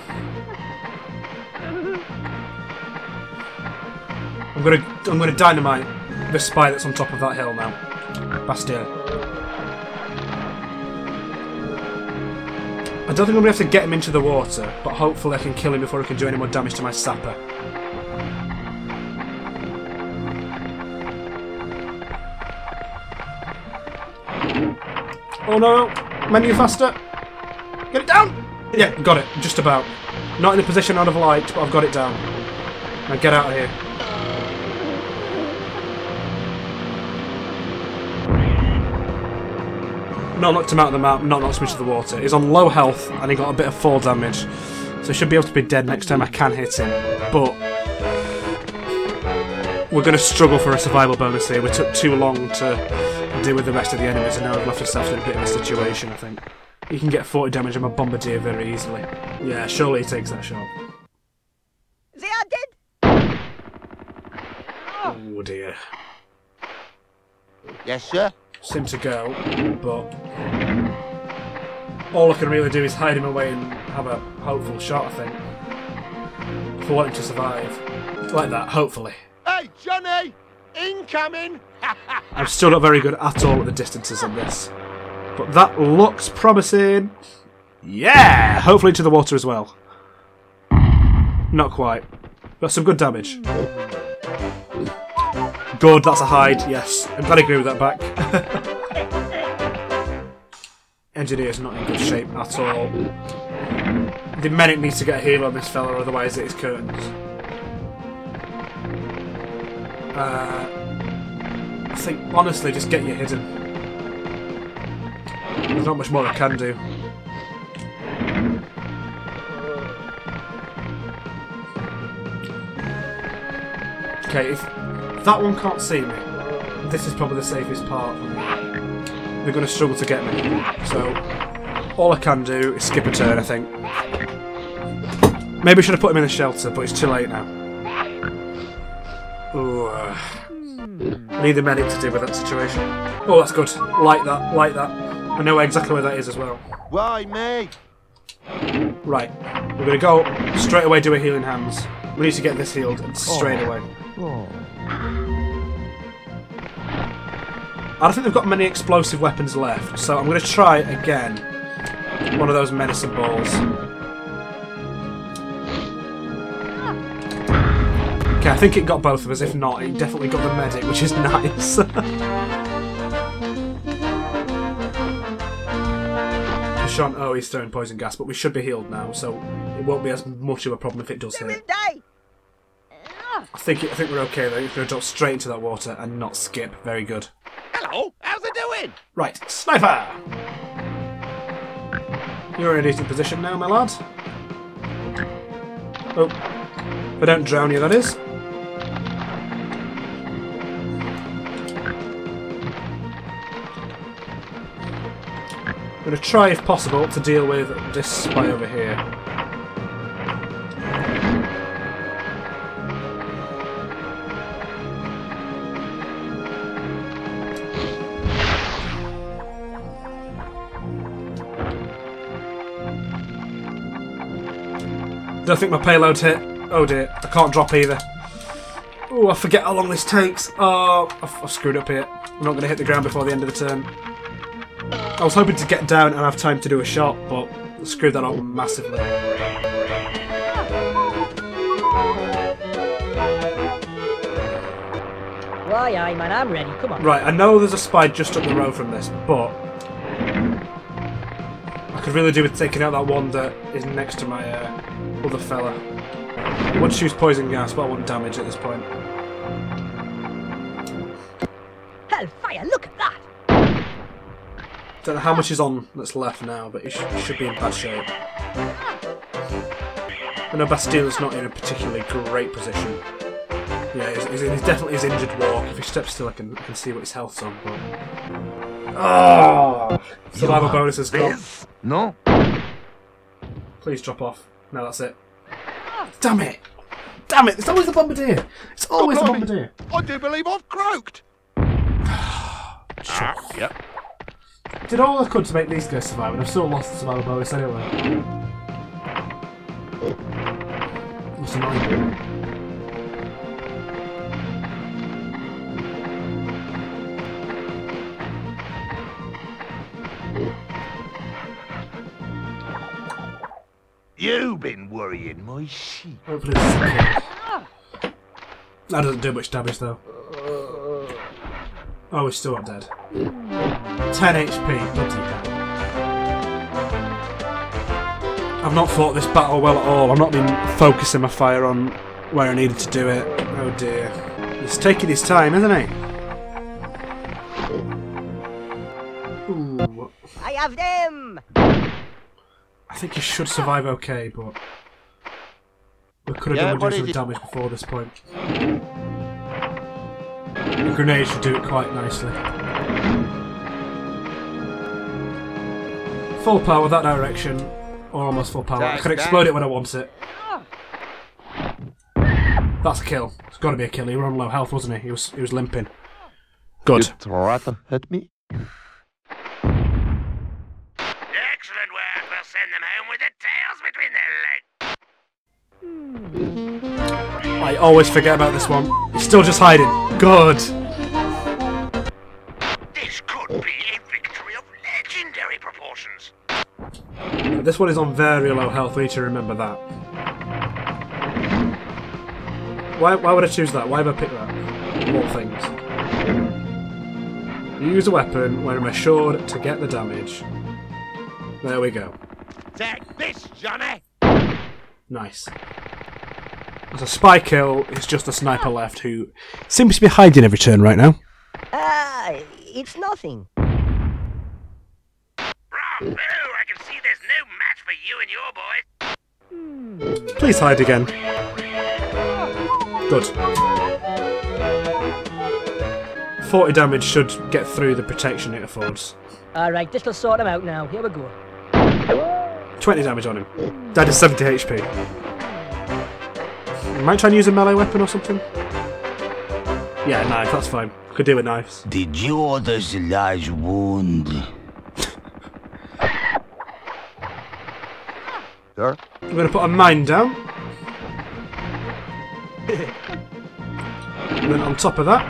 I'm gonna I'm gonna dynamite the spy that's on top of that hill now. Bastille. I don't think I'm to have to get him into the water, but hopefully I can kill him before he can do any more damage to my sapper. Oh no! Menu faster! Get it down! Yeah, got it. Just about. Not in a position out of light, but I've got it down. Now get out of here. Not knocked him out of the map, not knocked him into the water. He's on low health and he got a bit of fall damage. So he should be able to be dead next time I can hit him. But we're going to struggle for a survival bonus here. We took too long to deal with the rest of the enemies and now we've left ourselves in a bit of a situation, I think. You can get 40 damage on a bombardier very easily. Yeah, surely he takes that shot. They are dead! Oh dear. Yes, sir? Seem to go, but all I can really do is hide him away and have a hopeful shot, I think. If I want him to survive. Like that, hopefully. Hey, Johnny! Incoming! I'm still not very good at all at the distances on this. But that looks promising. Yeah! Hopefully to the water as well. Not quite. Got some good damage. Good, that's a hide, yes. I'm glad I agree with that back. Engineer's not in good shape at all. The medic needs to get a heal on this fella, otherwise it is curtains. Uh, I think, honestly, just get you hidden. There's not much more I can do. Okay, if that one can't see me, this is probably the safest part. They're going to struggle to get me. So, all I can do is skip a turn, I think. Maybe I should have put him in a shelter, but it's too late now. Ooh, uh, I need the medic to deal with that situation. Oh, that's good. Like that, like that. I know exactly where that is as well. Why, me? Right, we're going to go straight away do a healing hands. We need to get this healed straight away. I don't think they've got many explosive weapons left, so I'm going to try again one of those medicine balls. Okay, I think it got both of us. If not, it definitely got the medic, which is nice. Sean, oh, he's throwing poison gas, but we should be healed now, so it won't be as much of a problem if it does hit. I think I think we're okay though. Going to drop straight into that water and not skip. Very good. Hello, how's it doing? Right, sniper. You're in a decent position now, my lad. Oh, if I don't drown you, that is. I'm going to try, if possible, to deal with this spy over here. Don't think my payload hit. Oh dear, I can't drop either. Oh, I forget how long this takes. Oh, I've, I've screwed up here. I'm not going to hit the ground before the end of the turn. I was hoping to get down and have time to do a shot, but I screwed that up massively. Why, aye, man, I'm ready. Come on. Right, I know there's a spy just up the road from this, but I could really do with taking out that one that is next to my uh, other fella. I want to use poison gas, but I want damage at this point. Hellfire, look at that! Don't know how much is on that's left now, but he, sh- should be in bad shape. I know Bastille's not in a particularly great position. Yeah, he's, he's, he's definitely his injured walk. If he steps still, I can, I can see what his health's on. But oh, survival bonus has gone. No? Please drop off. No, that's it. Damn it! Damn it! It's always the bombardier. It's always the bombardier. I do believe I've croaked. ah, yep. Did all I could to make these guys survive, and I've still lost the survival bonus anyway. That's annoying. You've been worrying my sheep. A. Oh, that doesn't do much damage though. Oh, he's still not dead. 10 HP, bloody hell. I've not fought this battle well at all. I've not been focusing my fire on where I needed to do it. Oh dear. He's taking his time, isn't he? Think he should survive okay, but we could have Yeah, done what with some damage before this point. The grenade should do it quite nicely. Full power that direction, or almost full power. I can explode that. it when I want it. That's a kill. It's got to be a kill. He was on low health, wasn't he? He was he was limping. Good. tried to hit me? I always forget about this one. He's still just hiding. Good. This could be a victory of legendary proportions. This one is on very low health. We need to remember that. Why, why would I choose that? Why would I pick that? What things? Use a weapon when I'm assured to get the damage. There we go. Take this, Johnny! Nice. As a spy kill, it's just a sniper left who seems to be hiding every turn right now. Ah, it's nothing. Bravo! I can see there's no match for you and your boys. Please hide again. Good. 40 damage should get through the protection it affords. Alright, this'll sort him out now. Here we go. 20 damage on him. That is 70 HP. Might try and use a melee weapon or something? Yeah, knife, that's fine. Could do with knives. Did you order the large wound? Sir? I'm going to put a mine down. and then on top of that,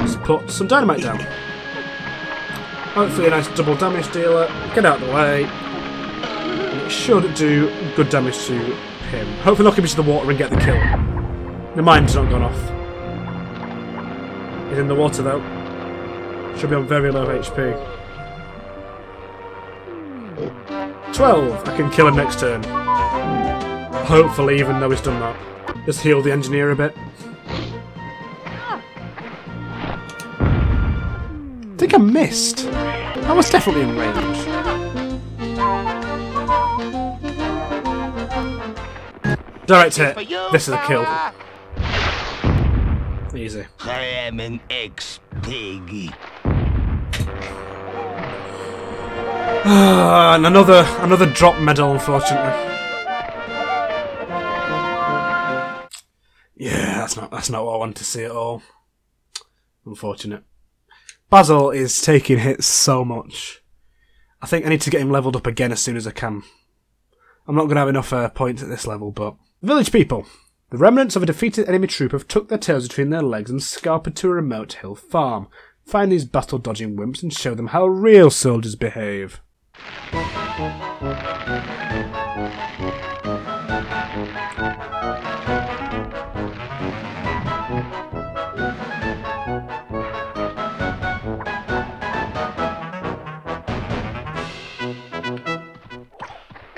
let's put some dynamite down. Hopefully a nice double damage dealer. Get out of the way. And it should do good damage to him. Hopefully knock him into the water and get the kill. The mine's not gone off. He's in the water though. Should be on very low HP. 12. I can kill him next turn. Hopefully, even though he's done that. Just heal the engineer a bit. I think I missed. I was definitely in range. Direct hit. This is a kill. Easy. I am an ex-pig. Ah, and another another drop medal, unfortunately. Yeah, that's not that's not what I want to see at all. Unfortunate. Basil is taking hits so much. I think I need to get him leveled up again as soon as I can. I'm not going to have enough uh, points at this level, but village people. The remnants of a defeated enemy troop have tucked their tails between their legs and scalped to a remote hill farm. Find these battle dodging wimps and show them how real soldiers behave.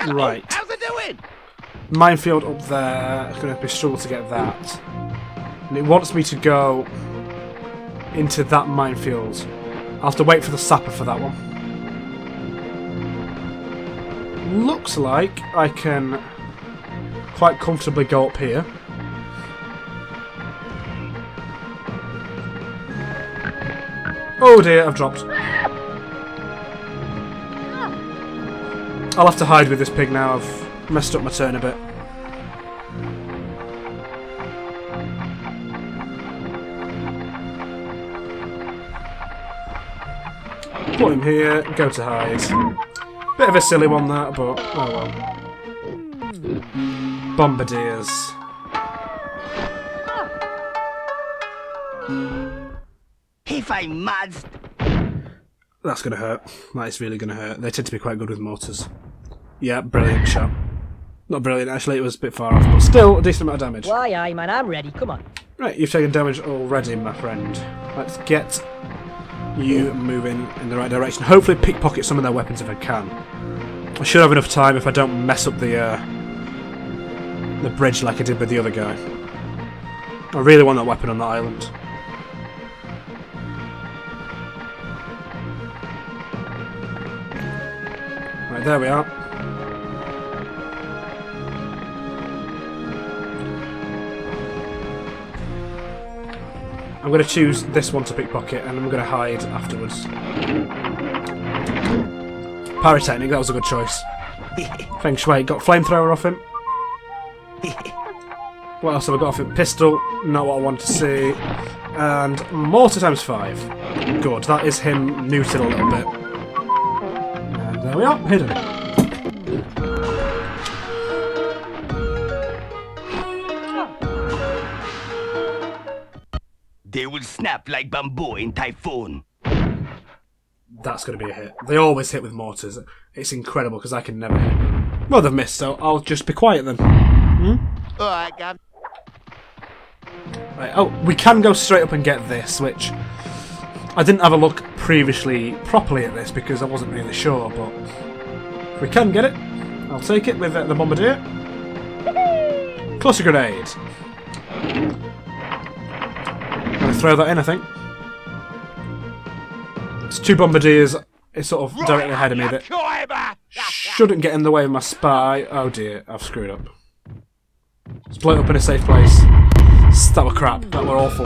Right. How's it doing? Minefield up there. Going to be a struggle to get that. And it wants me to go into that minefield. I'll have to wait for the sapper for that one. Looks like I can quite comfortably go up here. Oh dear, I've dropped. I'll have to hide with this pig now. I've messed up my turn a bit. Put him here, go to hide. Bit of a silly one that, but oh well. Bombardiers. If I must. That's gonna hurt. That is really gonna hurt. They tend to be quite good with mortars. Yeah, brilliant shot. Not brilliant, actually, it was a bit far off, but still a decent amount of damage. Why, aye, man, I'm ready. Come on. Right, you've taken damage already, my friend. Let's get you moving in the right direction. Hopefully pickpocket some of their weapons if I can. I should have enough time if I don't mess up the uh, the bridge like I did with the other guy. I really want that weapon on that island. Right, there we are. I'm going to choose this one to pickpocket and I'm going to hide afterwards. Pyrotechnic, that was a good choice. Feng Shui got flamethrower off him. What else have I got off it? Pistol, not what I want to see. And mortar times five. Good, that is him neutered a little bit. And there we are, hidden. Snap like bamboo in typhoon. That's going to be a hit. They always hit with mortars. It's incredible because I can never hit them. Well, they've missed, so I'll just be quiet then. Oh, I got. Right, oh, we can go straight up and get this, which I didn't have a look previously properly at this because I wasn't really sure, but if we can get it, I'll take it with uh, the bombardier. Cluster grenade. Gonna throw that in, I think. It's two bombardiers. It's sort of directly ahead of me that shouldn't get in the way of my spy. Oh dear, I've screwed up. Let's blow it up in a safe place. That were crap. That were awful.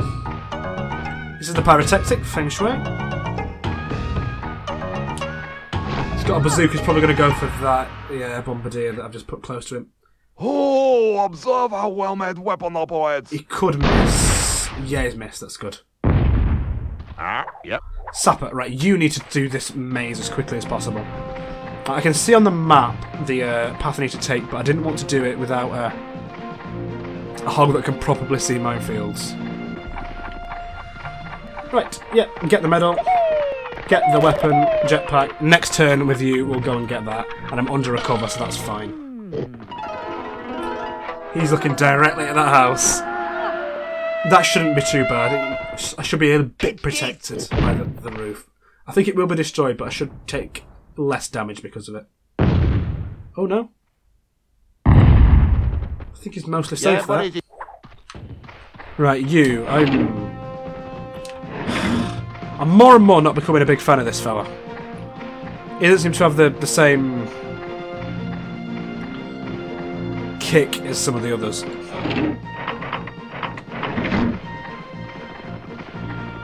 This is the pyrotechnic feng shui. He's got a bazooka. He's probably going to go for that yeah bombardier that I've just put close to him. Oh, observe how well made weapon operates. He could miss. Yeah, he's missed. That's good. Ah, yep. Sapper, right, you need to do this maze as quickly as possible. I can see on the map the uh, path I need to take, but I didn't want to do it without uh, a hog that can properly see minefields. Right, yeah, get the medal, get the weapon, jetpack. Next turn with you, we'll go and get that. And I'm under a cover, so that's fine. He's looking directly at that house. That shouldn't be too bad. It- I should be a bit protected by the, the roof. I think it will be destroyed, but I should take less damage because of it. Oh no. I think he's mostly safe what there. Right, you. I'm. I'm more and more not becoming a big fan of this fella. He doesn't seem to have the, the same kick as some of the others.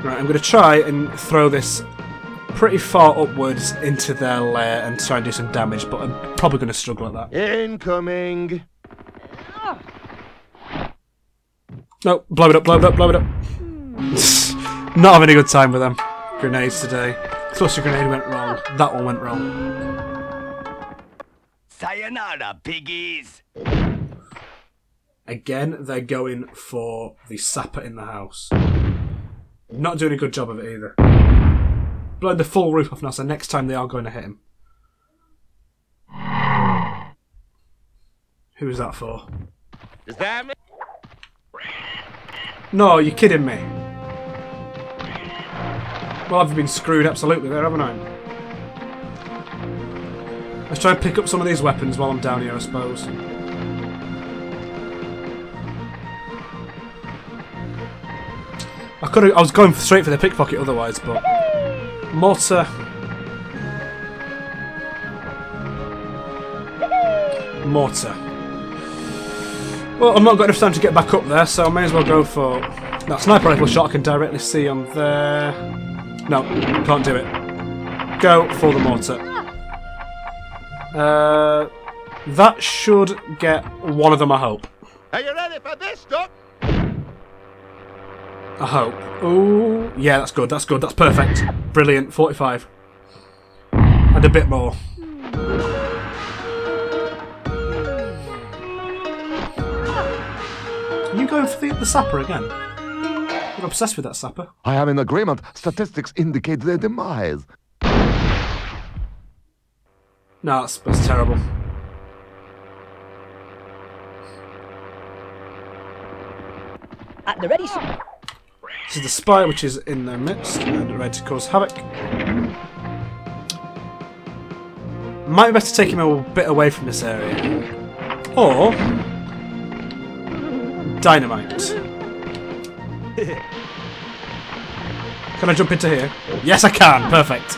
Right, I'm going to try and throw this pretty far upwards into their lair and try and do some damage, but I'm probably going to struggle at that. Incoming. No, blow it up, blow it up, blow it up. Not having a good time with them. Grenades today. Cluster grenade went wrong. That one went wrong. Sayonara, piggies. Again, they're going for the sapper in the house. Not doing a good job of it either. Blowing the full roof off now, so next time they are going to hit him. Who is that for? Is that me? No, you're kidding me. Well, I've been screwed absolutely there, haven't I? Let's try and pick up some of these weapons while I'm down here, I suppose. I could I was going straight for the pickpocket otherwise, but mortar. Mortar. Well, I've not got enough time to get back up there, so I may as well go for that sniper rifle shot. I can directly see on there. No, can't do it. Go for the mortar. Uh, that should get one of them. I hope. Are you ready for this, Doc? I hope. Oh, yeah, that's good. That's good. That's perfect. Brilliant. Forty-five, and a bit more. Are you going for the, the sapper again? You're obsessed with that sapper. I am in agreement. Statistics indicate their demise. No, that's, that's terrible. At the ready, sir. This is the spy, which is in their midst and ready to cause havoc. Might be better to take him a bit away from this area. Or. Dynamite. Can I jump into here? Yes, I can! Perfect.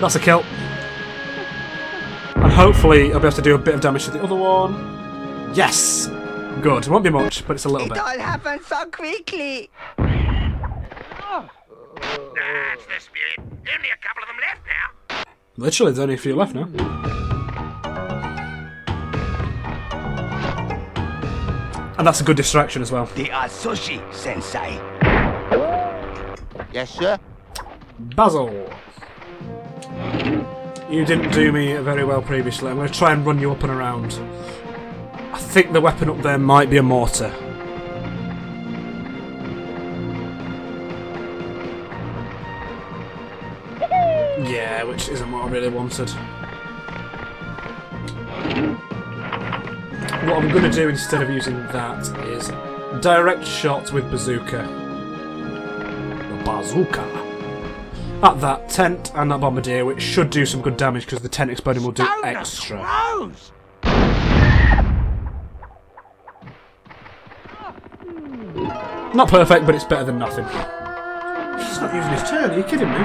That's a kill. And hopefully I'll be able to do a bit of damage to the other one. Yes! Good. It won't be much, but it's a little It bit. all happened so quickly. That's the spirit. Only a couple of them left now. Literally, there's only a few left now. And that's a good distraction as well. They are sushi, Sensei. Yes, sir. Basil. You didn't do me very well previously. I'm going to try and run you up and around. I think the weapon up there might be a mortar. Yeah, which isn't what I really wanted. What I'm going to do instead of using that is direct shots with bazooka. The bazooka at that tent and that bombardier, which should do some good damage because the tent exploding will do extra. Not perfect, but it's better than nothing. He's not using his turn, are you kidding me?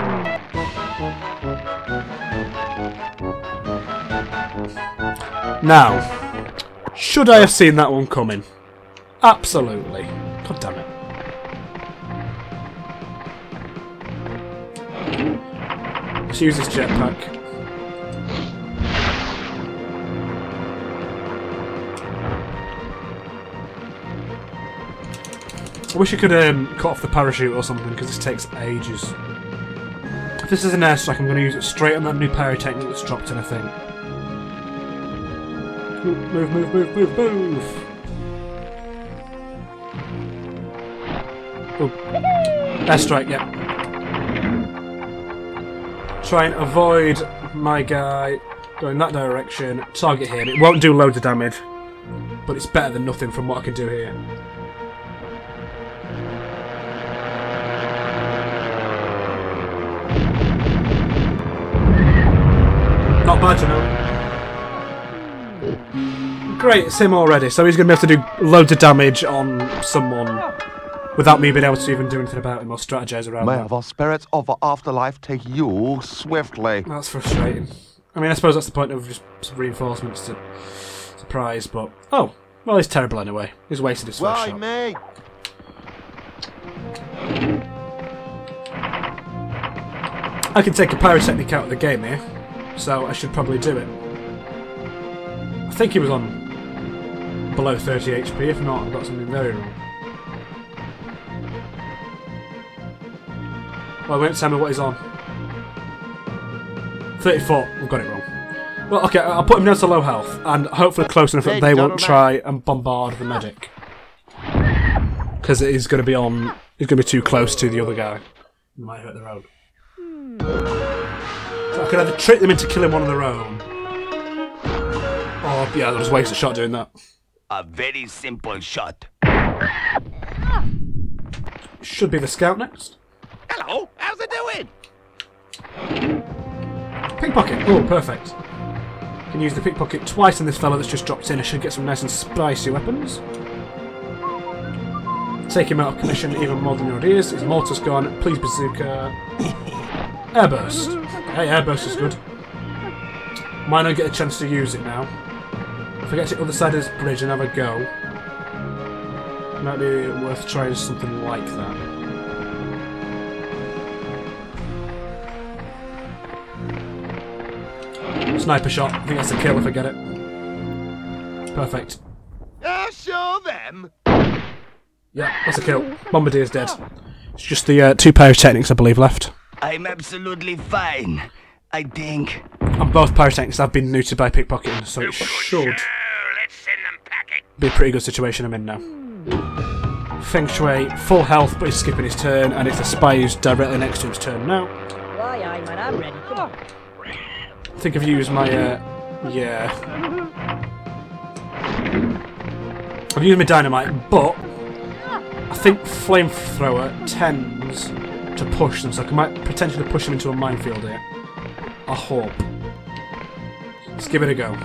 Now, should I have seen that one coming? Absolutely. God damn it. Let's use this jetpack. I wish you could um, cut off the parachute or something because this takes ages. If this is an airstrike, I'm going to use it straight on that new pyrotechnic that's dropped in, I think. Move, move, move, move, move, move! Oh. Airstrike, yeah. Try and avoid my guy going that direction, target him. It won't do loads of damage, but it's better than nothing from what I can do here. Great, it's him already, so he's going to be able to do loads of damage on someone without me being able to even do anything about him or strategize around May the spirits of the afterlife take you swiftly. That's frustrating. I mean, I suppose that's the point of just reinforcements to surprise, but... Oh, well, he's terrible anyway. He's wasted his first Why shot. me? I can take a pyrotechnic out of the game here, so I should probably do it. I think he was on below 30 HP, if not, I've got something very wrong. Well, it won't tell me what he's on. 34, we've got it wrong. Well, okay, I'll put him down to low health, and hopefully close enough that they won't try and bombard the medic. Because it is going to be on... He's going to be too close to the other guy. Might hurt their own. I could either trick them into killing one of their own, Oh, yeah, they'll just waste a shot doing that. A very simple shot. Should be the scout next. Hello, how's it doing? Pickpocket. Oh, perfect. Can use the pickpocket twice on this fellow that's just dropped in. I should get some nice and spicy weapons. Take him out of commission even more than your is. His mortar's gone. Please bazooka. Airburst. Hey, airburst is good. Might not get a chance to use it now. If I get to the other side of this bridge and have a go, might be worth trying something like that. Sniper shot. I think that's a kill if I get it. Perfect. Ah, show them. Yeah, that's a kill. Bombardier's dead. It's just the uh, two pyrotechnics, I believe, left. I'm absolutely fine. I think. And both pyrotechnics have been neutered by pickpocketing, so it should let's send them packing. be a pretty good situation I'm in now. Feng Shui, full health, but he's skipping his turn, and it's the spy who's directly next to him's turn now. Why, aye, man, I'm ready. Come on. I think I've used my, uh, yeah. I've used my dynamite, but I think flamethrower tends to push them, so I might potentially push them into a minefield here. I hope. Let's give it a go.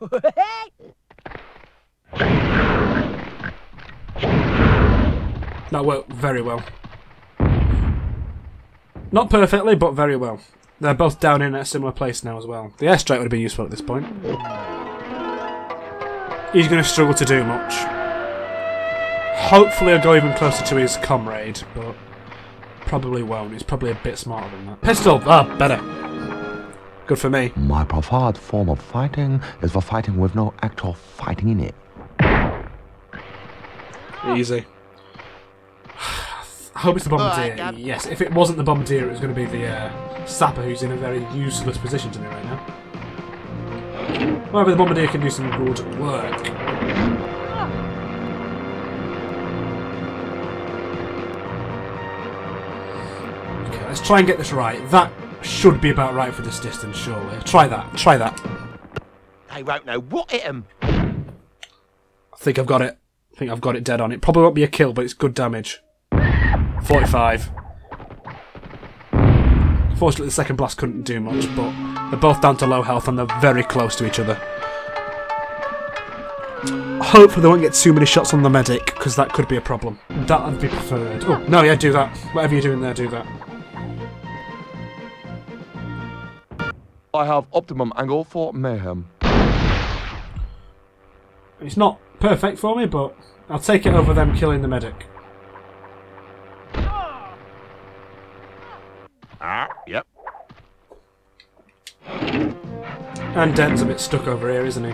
That worked very well. Not perfectly, but very well. They're both down in a similar place now as well. The airstrike would have been useful at this point. He's going to struggle to do much. Hopefully I'll go even closer to his comrade, but probably won't. He's probably a bit smarter than that. Pistol! Ah, better. Good for me. My preferred form of fighting is for fighting with no actual fighting in it. Easy. I hope it's the bombardier. Alright, yes, if it wasn't the bombardier, it was going to be the uh, sapper who's in a very useless position to me right now. However, the bombardier can do some good work. Let's try and get this right. That should be about right for this distance, surely. Try that. Try that. They won't know what hit 'em. I think I've got it. I think I've got it dead on. It probably won't be a kill, but it's good damage. 45. Fortunately, the second blast couldn't do much, but they're both down to low health and they're very close to each other. Hopefully, they won't get too many shots on the medic, because that could be a problem. That would be preferred. Oh, no, yeah, do that. Whatever you're doing there, do that. I have optimum angle for mayhem. It's not perfect for me, but I'll take it over them killing the medic. Ah, yep. And Den's a bit stuck over here, isn't he?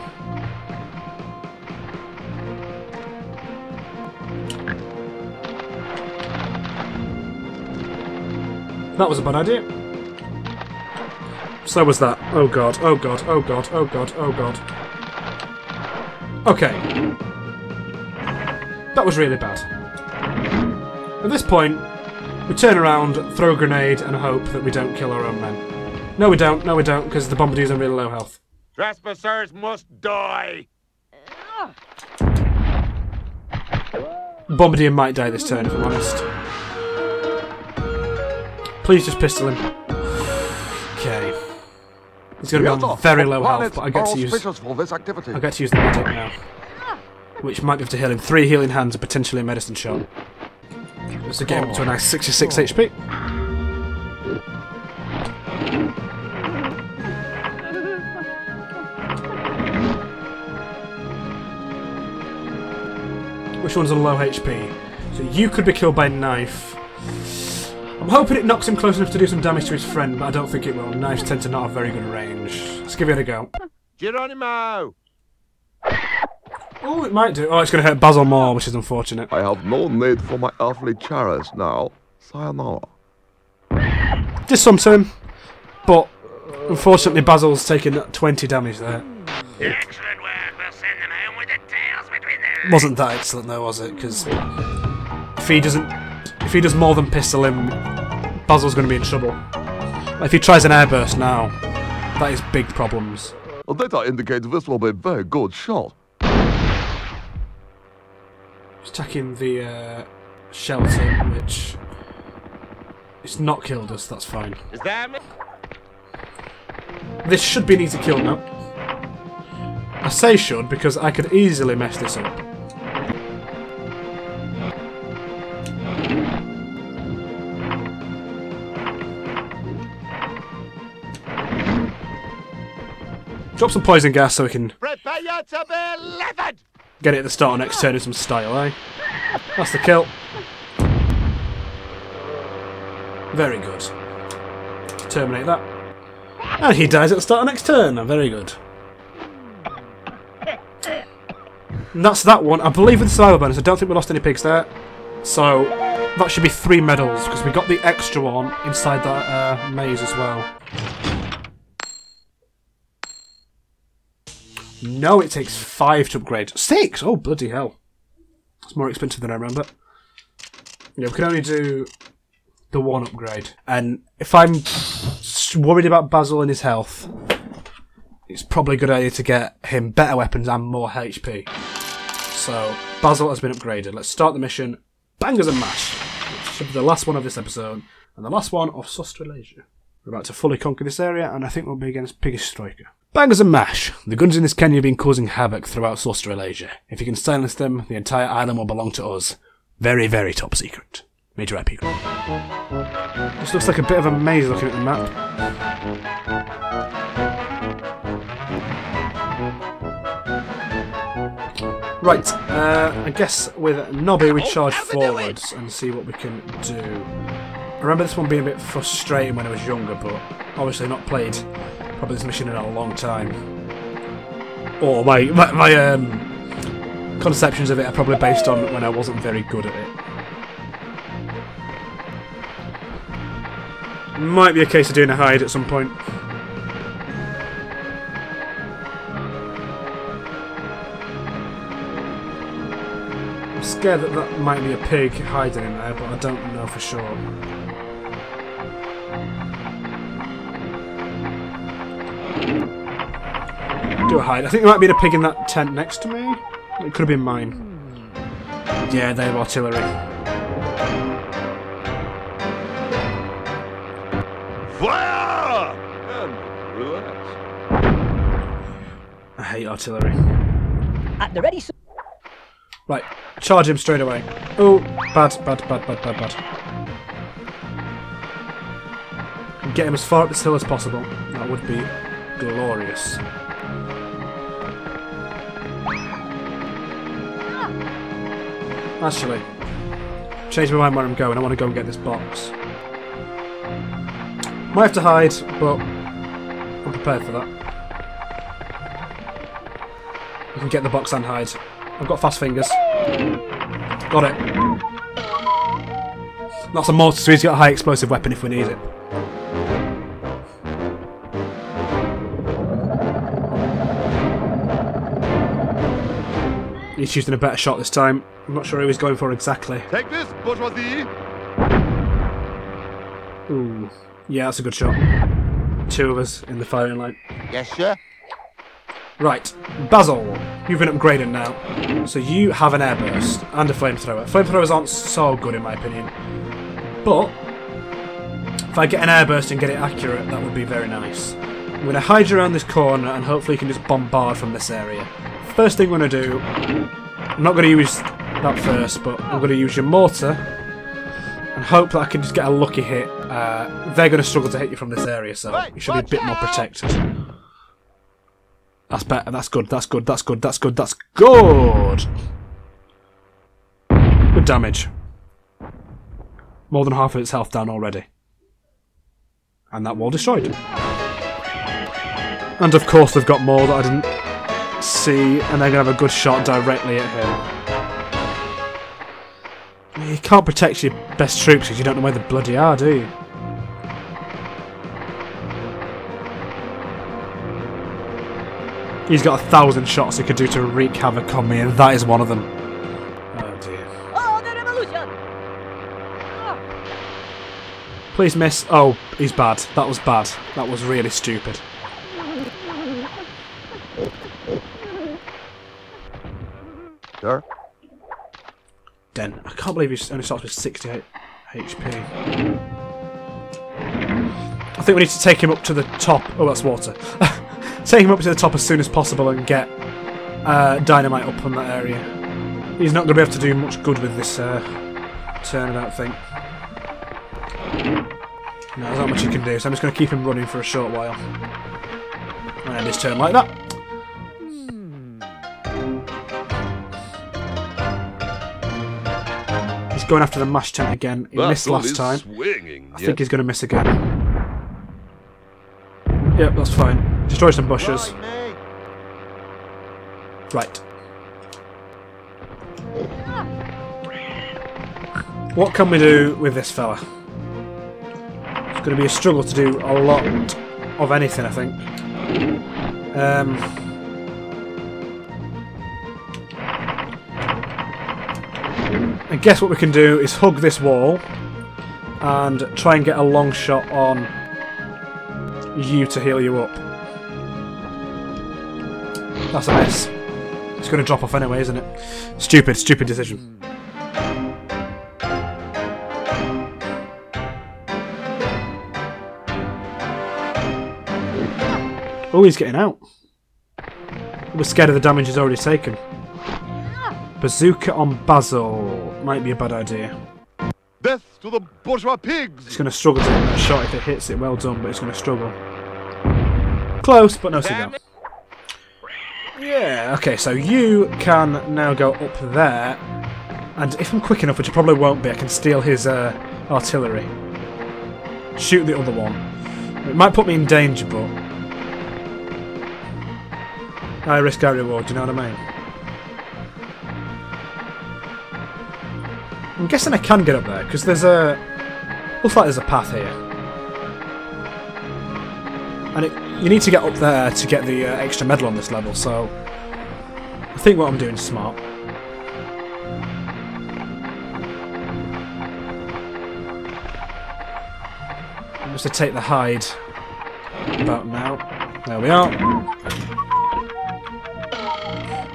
That was a bad idea. So was that. Oh god, oh god, oh god, oh god, oh god. Okay. That was really bad. At this point, we turn around, throw a grenade, and hope that we don't kill our own men. No, we don't. No, we don't, because the bombardier's on really low health. Trespassers must die. Bombardier might die this turn, if I'm honest. Please just pistol him. He's going to be on very low health, but I get to use for this activity. I get to use the medic now, which might be able to heal him. Three healing hands and potentially a medicine shot. To get him to a nice 66 HP. Which one's on low HP? So you could be killed by a knife. I'm hoping it knocks him close enough to do some damage to his friend, but I don't think it will. Knives tend to not have very good range. Let's give it a go. Geronimo! Oh, it might do. Oh, it's going to hurt Basil more, which is unfortunate. I have no need for my earthly chariot now. Sayonara. Just some to him, but unfortunately Basil's taken 20 damage there. Excellent work. We'll send them home with their tails between their. Wasn't that excellent though, was it? Because if he doesn't, if he does more than pistol him, Basil's going to be in trouble. If he tries an airburst now, that is big problems. The data indicates this will be a very good shot. He's attacking the uh, shelter, which it's not killed us. That's fine. Is that me? This should be an easy kill now. I say should because I could easily mess this up. Drop some poison gas so we can Prepare to be livid! get it at the start of next turn in some style, eh? That's the kill. Very good. Terminate that. And he dies at the start of next turn. Very good. And that's that one. I believe with the survival bonus, I don't think we lost any pigs there. So that should be three medals because we got the extra one inside that uh, maze as well. No, it takes five to upgrade. Six? Oh, bloody hell. It's more expensive than I remember. Yeah, we can only do the one upgrade. And if I'm worried about Basil and his health, it's probably a good idea to get him better weapons and more HP. So, Basil has been upgraded. Let's start the mission. Bangers and Mash. Which should be the last one of this episode. And the last one of Saustralasia. We're about to fully conquer this area, and I think we'll be against Piggish Striker. Bangers and mash. The guns in this canyon have been causing havoc throughout Saustralasia. If you can silence them, the entire island will belong to us. Very, very top secret. Major IP. This looks like a bit of a maze looking at the map. Right, uh, I guess with Nobby we charge forwards and see what we can do. I remember this one being a bit frustrating when I was younger, but obviously not played probably this mission in a long time. Or my my, my um conceptions of it are probably based on when I wasn't very good at it. Might be a case of doing a hide at some point. I'm scared that that might be a pig hiding in there, but I don't know for sure. Do a hide. I think there might be a pig in that tent next to me. It could have been mine. Yeah, they have artillery. Fire! And relax. I hate artillery. At the ready, sir. Right, charge him straight away. Oh, bad, bad, bad, bad, bad, bad. And Get him as far up this hill as possible. That would be glorious. Actually, change my mind where I'm going. I want to go and get this box. Might have to hide, but I'm prepared for that. I can get the box and hide. I've got fast fingers. Got it. That's a mortar, so he's got a high explosive weapon if we need it. He's using a better shot this time. I'm not sure who he's going for exactly. Take this, bourgeoisie! Ooh. Yeah, that's a good shot. Two of us in the firing line. Yes, sir. Right, Basil, you've been upgraded now. So you have an airburst and a flamethrower. Flamethrowers aren't so good in my opinion. But, if I get an airburst and get it accurate, that would be very nice. I'm going to hide you around this corner and hopefully you can just bombard from this area. First thing I'm going to do, I'm not going to use that first, but I'm going to use your mortar and hope that I can just get a lucky hit. Uh, they're going to struggle to hit you from this area, so you should be a bit more protected. That's better. That's good. That's good. That's good. That's good. That's good. Good damage. More than half of its health down already. And that wall destroyed. And of course they've got more that I didn't see, and they're going to have a good shot directly at him. You can't protect your best troops because you don't know where the bloody are, do you? He's got a thousand shots he could do to wreak havoc on me, and that is one of them. Oh dear. Oh, the revolution! Please miss. Oh, he's bad. That was bad. That was really stupid. Sir? Den. I can't believe he only starts with 68 HP. I think we need to take him up to the top. Oh, that's water. take him up to the top as soon as possible and get uh, dynamite up on that area. He's not going to be able to do much good with this uh, turn, I don't think. No, there's not much he can do, so I'm just going to keep him running for a short while. And end his turn like that. Going after the mash tent again. He missed last time. Swinging. I think he's going to miss again. Yep, that's fine. Destroy some bushes. Right. What can we do with this fella? It's going to be a struggle to do a lot of anything, I think. Um, I guess what we can do is hug this wall and try and get a long shot on you to heal you up. That's a miss. It's going to drop off anyway, isn't it? Stupid, stupid decision. Oh, he's getting out. We're scared of the damage he's already taken. Bazooka on Basil might be a bad idea. Death to the bourgeois pigs! It's going to struggle to hit that shot if it hits it. Well done, but it's going to struggle. Close, but no cigar. Yeah, okay, so you can now go up there, and if I'm quick enough, which I probably won't be, I can steal his uh, artillery. Shoot the other one. It might put me in danger, but... I risk, I reward, do you know what I mean? I'm guessing I can get up there because there's a looks like there's a path here, and it, you need to get up there to get the uh, extra medal on this level. So I think what I'm doing is smart. Just to take the hide about now. There we are.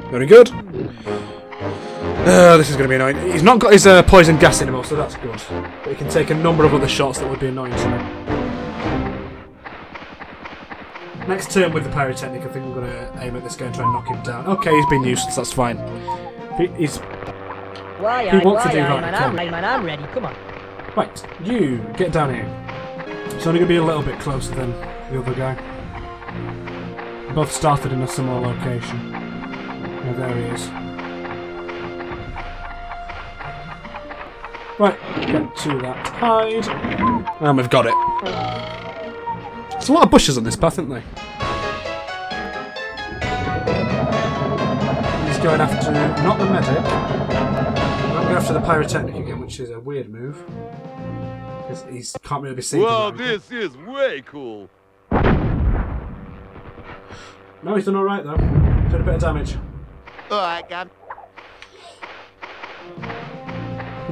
Very good. Uh, this is going to be annoying. He's not got his uh, poison gas anymore, so that's good. But he can take a number of other shots that would be annoying to me. Next turn with the pyrotechnic, I think I'm going to aim at this guy and try and knock him down. Okay, he's been useless, that's fine. He, he's Why, aye, wants to do that? man, I'm ready, man, I'm ready, come on. Right, you, get down here. It's only going to be a little bit closer than the other guy. Both started in a similar location. Yeah, there he is. Right, get to that hide. And we've got it. There's a lot of bushes on this path, isn't there? He's going after, not the medic, I'm going after the pyrotechnic again, which is a weird move. Because he can't really be seen. from Wow, that this is way cool. No, he's done alright though. Did a bit of damage. Alright, Gam.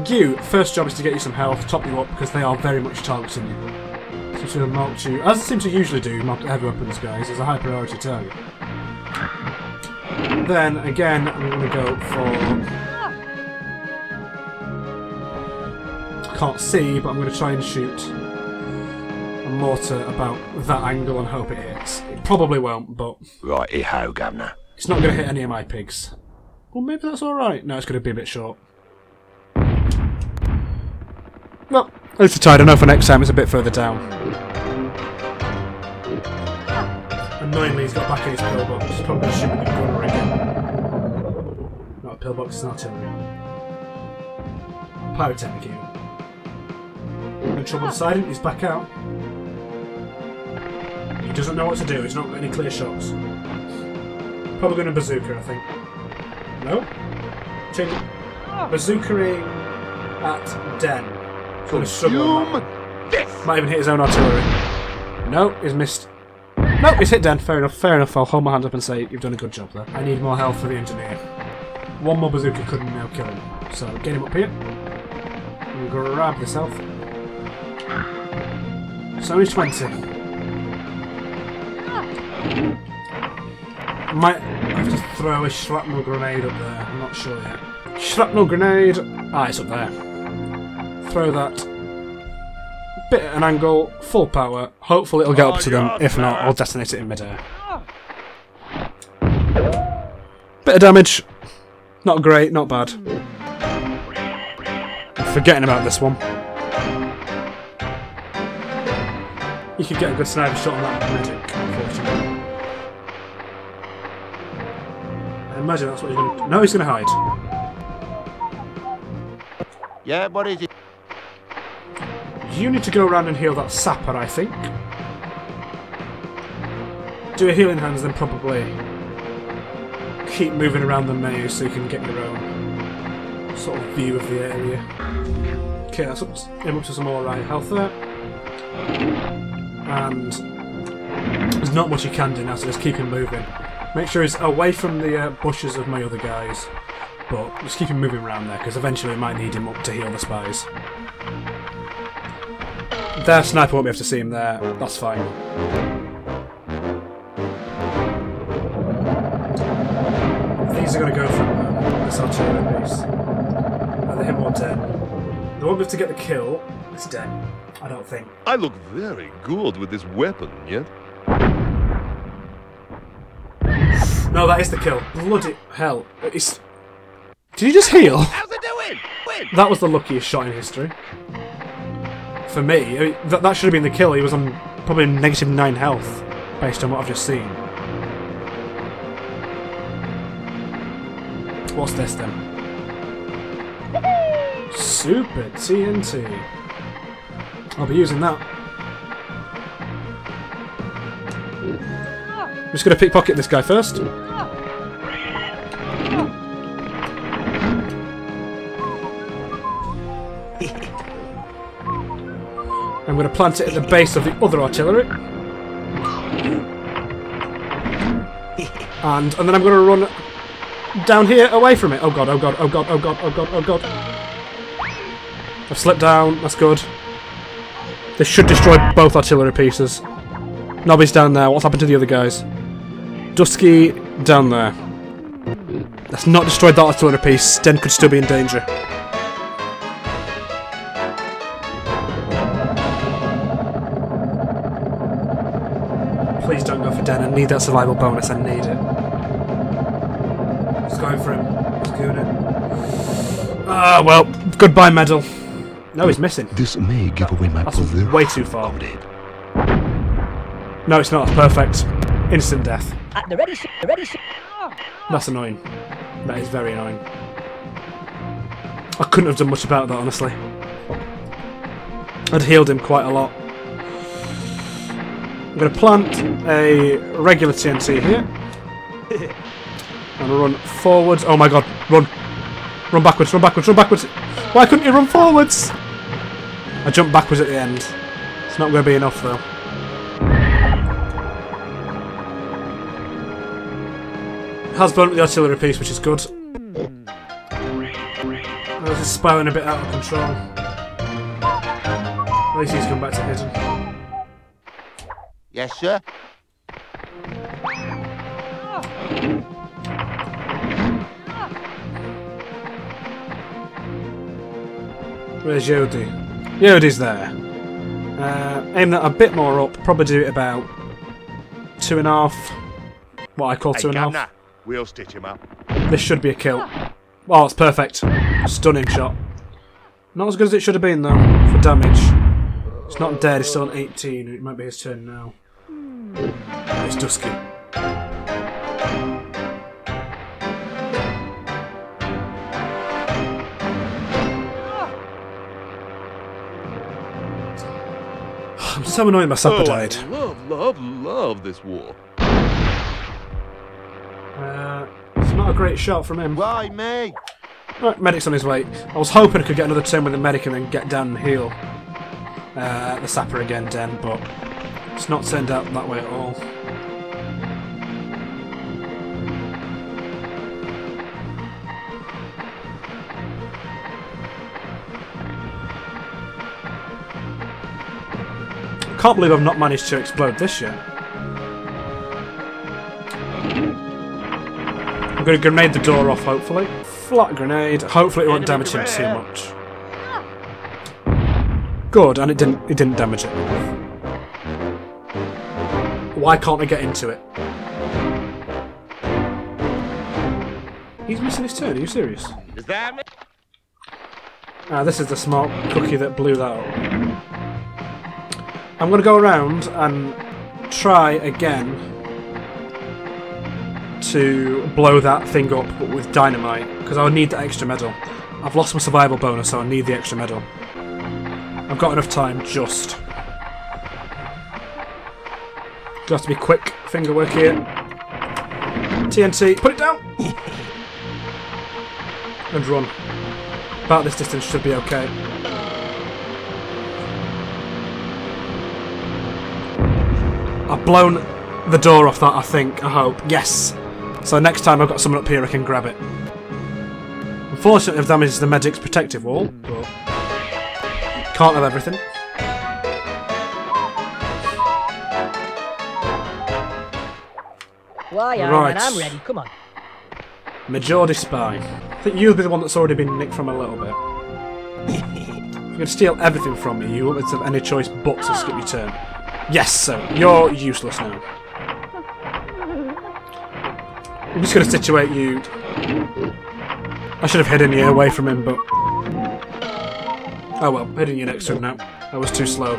You, first job is to get you some health, top you up, because they are very much targeting you. Seems to marked you, as it seems to usually do, marked heavy weapons guys, as a high priority target. Then, again, I'm going to go for... Can't see, but I'm going to try and shoot a mortar about that angle and hope it hits. It probably won't, but Righty ho, Governor. it's not going to hit any of my pigs. Well, maybe that's alright. No, it's going to be a bit short. Well, at least it's tied. I know for next time it's a bit further down. Annoyingly, he's got back in his pillbox. He's probably going to shoot with gunner again. Not a pillbox, it's an artillery. Pyrotechnic even. In trouble deciding, he's back out. He doesn't know what to do, he's not got any clear shots. Probably going to bazooka, I think. No? Change it. Bazookaing at Den. He's going to struggle on that. This! Might even hit his own artillery. No, he's missed. No, he's hit Den. Fair enough, fair enough. I'll hold my hand up and say you've done a good job there. I need more health for the engineer. One more bazooka couldn't now kill him. So get him up here. And grab this health. It's only 20. Might have to throw a shrapnel grenade up there. I'm not sure yet. Shrapnel grenade. Ah, it's up there. Throw that. Bit at an angle, full power. Hopefully it'll get up to them. If not, I'll detonate it in midair. Bit of damage. Not great, not bad. I'm forgetting about this one. You could get a good sniper shot on that medic, unfortunately. I imagine that's what he's going to. No, he's going to hide. Yeah, what is it? You need to go around and heal that sapper, I think. Do a healing hands, then probably keep moving around the maze so you can get your own sort of view of the area. Okay, that's up to, up to some alright health there. And there's not much you can do now, so just keep him moving. Make sure he's away from the uh, bushes of my other guys, but just keep him moving around there because eventually we might need him up to heal the spies. Their sniper won't be able to see him there. That's fine. These are going to go from uh, this artillery base. Either him or Den. They won't be able to get the kill. It's dead. I don't think. I look very good with this weapon, yet? No, that is the kill. Bloody hell. It's... Did you just heal? How's it doing? Win! That was the luckiest shot in history. For me, I mean, that, that should have been the kill. He was on probably negative 9 health, based on what I've just seen. What's this then? Super TNT. I'll be using that. I'm just going to pickpocket this guy first. I'm going to plant it at the base of the other artillery. And, and then I'm going to run down here away from it. Oh god, oh god, oh god, oh god, oh god, oh god. I've slipped down, that's good. This should destroy both artillery pieces. Nobby's down there, what's happened to the other guys? Dusky down there. That's not destroyed that artillery piece, Den could still be in danger. Den, I need that survival bonus, I need it. Just going for him. Just doing it. Ah, well, goodbye medal. No, he's missing. This may give away my That's position. way too far. No, it's not. Perfect. Instant death. At the ready. The ready. That's annoying. That is very annoying. I couldn't have done much about that, honestly. I'd healed him quite a lot. I'm going to plant a regular TNT here. and run forwards. Oh my god, run. Run backwards, run backwards, run backwards. Why couldn't you run forwards? I jumped backwards at the end. It's not going to be enough though. Has up the artillery piece, which is good. Oh, this is spiraling a bit out of control. At least he's come back to hidden. Yes, sir. Where's Yodi? Yodi's there. Uh, aim that a bit more up. Probably do it about two and a half. What I call two and a half. We'll stitch him up. This should be a kill. Oh, it's perfect. Stunning shot. Not as good as it should have been though for damage. It's not dead. It's still on 18. It might be his turn now. It's Dusky. I'm so annoyed my sapper Oh, I died. love, love, love this war. Uh, it's not a great shot from him. Why me? Right, medic's on his way. I was hoping I could get another turn with the medic and then get down and heal uh, the sapper again, Den, but it's not turned out that way at all. I can't believe I've not managed to explode this yet. I'm going to grenade the door off, hopefully. Flat grenade. Hopefully it won't damage him too much. Good, and it didn't. It didn't damage it. Why can't I get into it? He's missing his turn. Are you serious? Is that me? Ah, this is the smart cookie that blew that up. I'm going to go around and try again to blow that thing up, but with dynamite, because I'll need that extra medal. I've lost my survival bonus, so I need the extra medal. I've got enough time, just. Got to be quick, finger work here. TNT, put it down! and run. About this distance should be okay. I've blown the door off that, I think, I hope. Yes! So next time I've got someone up here I can grab it. Unfortunately I've damaged the medic's protective wall, but can't have everything. Why, I'm, Right. I'm ready. Come on. Majority Spy. I think you'll be the one that's already been nicked from a little bit. you're going to steal everything from me, you won't have any choice but to skip your turn. Yes, so you're useless now. I'm just going to situate you. I should have hidden you away from him, but... Oh well, hidden you next to him now. That was too slow.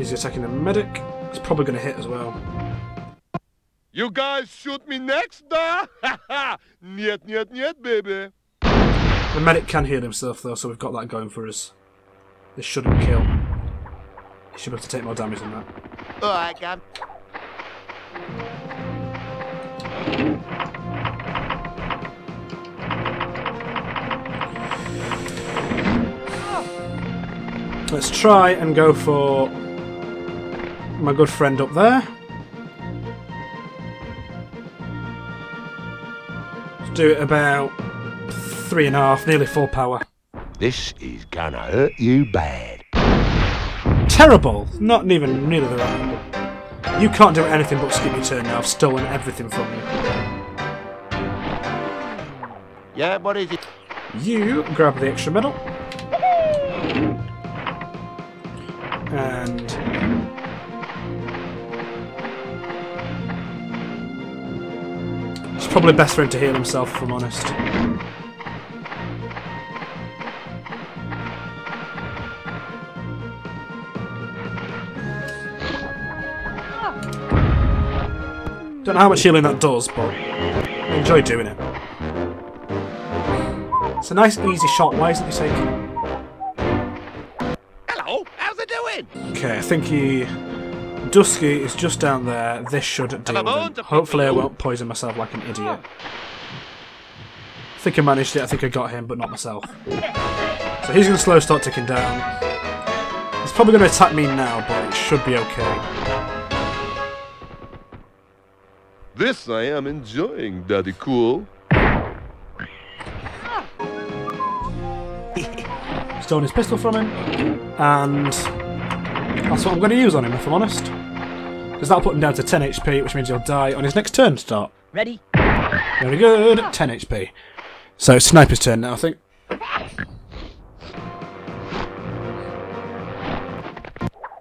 He's attacking the medic. He's probably going to hit as well. You guys shoot me next, da? niet, niet, niet, baby. The medic can heal himself, though, so we've got that going for us. This shouldn't kill. He should be able to take more damage than that. Oh, I got... Let's try and go for my good friend up there. Let's do it about three and a half, nearly full power. This is gonna hurt you bad. Terrible! Not even nearly the right. You can't do anything but skip your turn now. I've stolen everything from you. Yeah, what is it? You grab the extra medal. And probably best for him to heal himself, if I'm honest. Don't know how much healing that does, but I enjoy doing it. It's a nice, easy shot. Why isn't he taking? Hello, how's it doing? Okay, I think he. Dusky is just down there. This should deal I'm with him. Hopefully, I won't poison myself like an idiot. I think I managed it. I think I got him, but not myself. So he's going to slow start ticking down. He's probably going to attack me now, but it should be okay. This I am enjoying, Daddy Cool. Stolen his pistol from him, and that's what I'm going to use on him, if I'm honest. Because that'll put him down to 10 HP, which means he'll die on his next turn start. Ready? Very good. 10 HP. So it's Sniper's turn now, I think.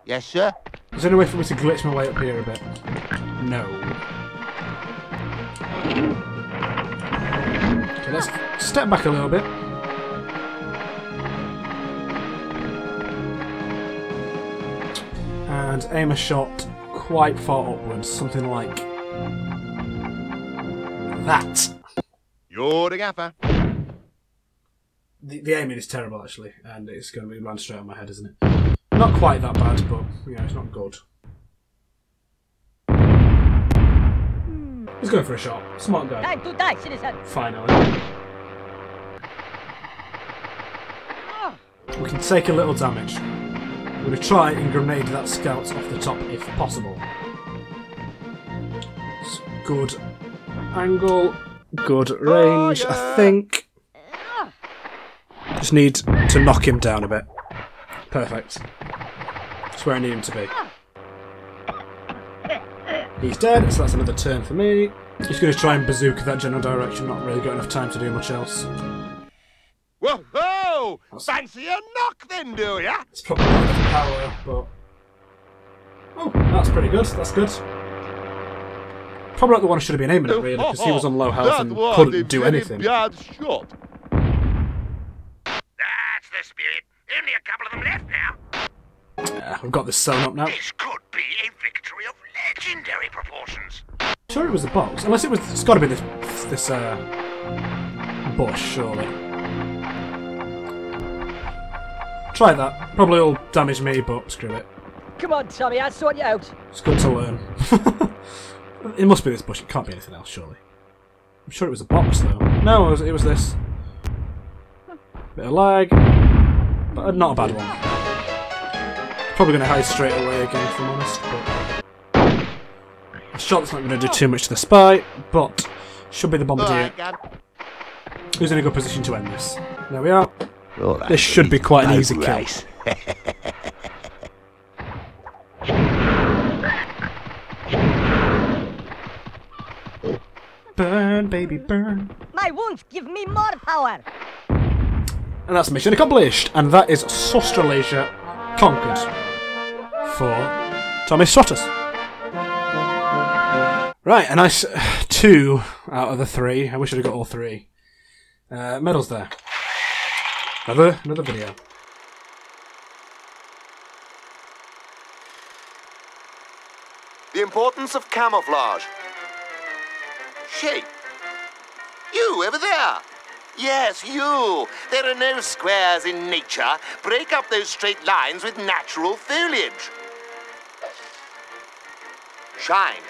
Yes, sir. Is there any way for me to glitch my way up here a bit? No. Okay, let's step back a little bit. And aim a shot quite far upwards, something like that. You're the gaffer. The, the aiming is terrible, actually, and it's going to be land straight on my head, isn't it? Not quite that bad, but you know, it's not good. He's going for a shot. Smart guy. Time to die, citizen. Finally. We can take a little damage. I'm going to try and grenade that scout off the top if possible. It's good angle, good range, I think. Just need to knock him down a bit. Perfect. That's where I need him to be. He's dead, so that's another turn for me. He's going to try and bazooka that general direction, not really got enough time to do much else. Whoa, ho! Fancy a knock then, do ya? It's probably not enough power, but. Oh, that's pretty good. That's good. Probably not the one I should have been aiming at, really, because he was on low health That and couldn't do very anything. Bad shot. That's the spirit. Only a couple of them left now. Yeah, we've got this sewn up now. This could be a victory of legendary proportions. Sure, it was the box. Unless it was. It's got to be this. This, uh. Bush, surely. Try that. Probably will damage me, but screw it. Come on, Tommy, I'll sort you out. It's good to learn. it must be this bush. It can't be anything else, surely. I'm sure it was a box, though. No, it was, it was this. Bit of lag, but not a bad one. Probably going to hide straight away again, if I'm honest. But a shot's not going to do too much to the spy, but should be the bombardier. got Who's in a good position to end this? There we are. Well, that's This should be quite an no easy kill. race. Burn, baby, burn. My wounds give me more power. And that's mission accomplished. And that is Saustralasia conquered for Tommy Stratus. Right, a nice uh, two out of the three. I wish I'd have got all three. Uh, medals there. Another another video. The importance of camouflage. Shape. You over there. Yes, you. There are no squares in nature. Break up those straight lines with natural foliage. Shine.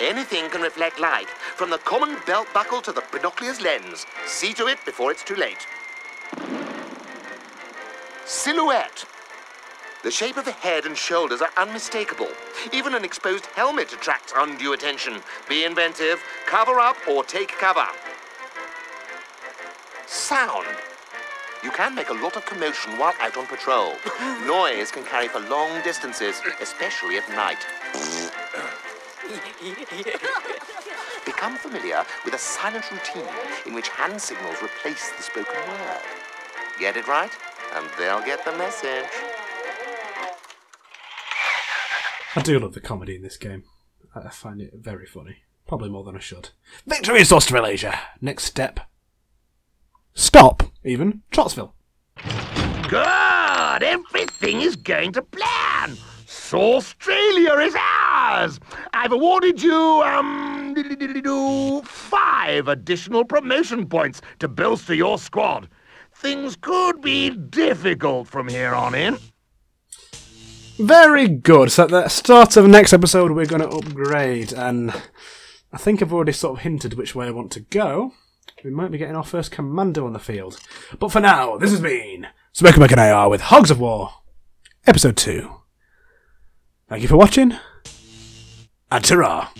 Anything can reflect light, from the common belt buckle to the binocular's lens. See to it before it's too late. Silhouette. The shape of the head and shoulders are unmistakable. Even an exposed helmet attracts undue attention. Be inventive, cover up, or take cover. Sound. You can make a lot of commotion while out on patrol. Noise can carry for long distances, especially at night. Become familiar with a silent routine in which hand signals replace the spoken word. Get it right, and they'll get the message. I do love the comedy in this game. I find it very funny. Probably more than I should. Victory is Australasia. Next step. Stop, even. Trotsville. Good! Everything is going to plan! So Australia is ours! I've awarded you, um, five additional promotion points to bolster your squad. Things could be difficult from here on in. Very good. So at the start of the next episode, we're going to upgrade, and I think I've already sort of hinted which way I want to go. We might be getting our first commando on the field. But for now, this has been Mac and AR with Hogs of War, Episode 2. Thank you for watching, and ta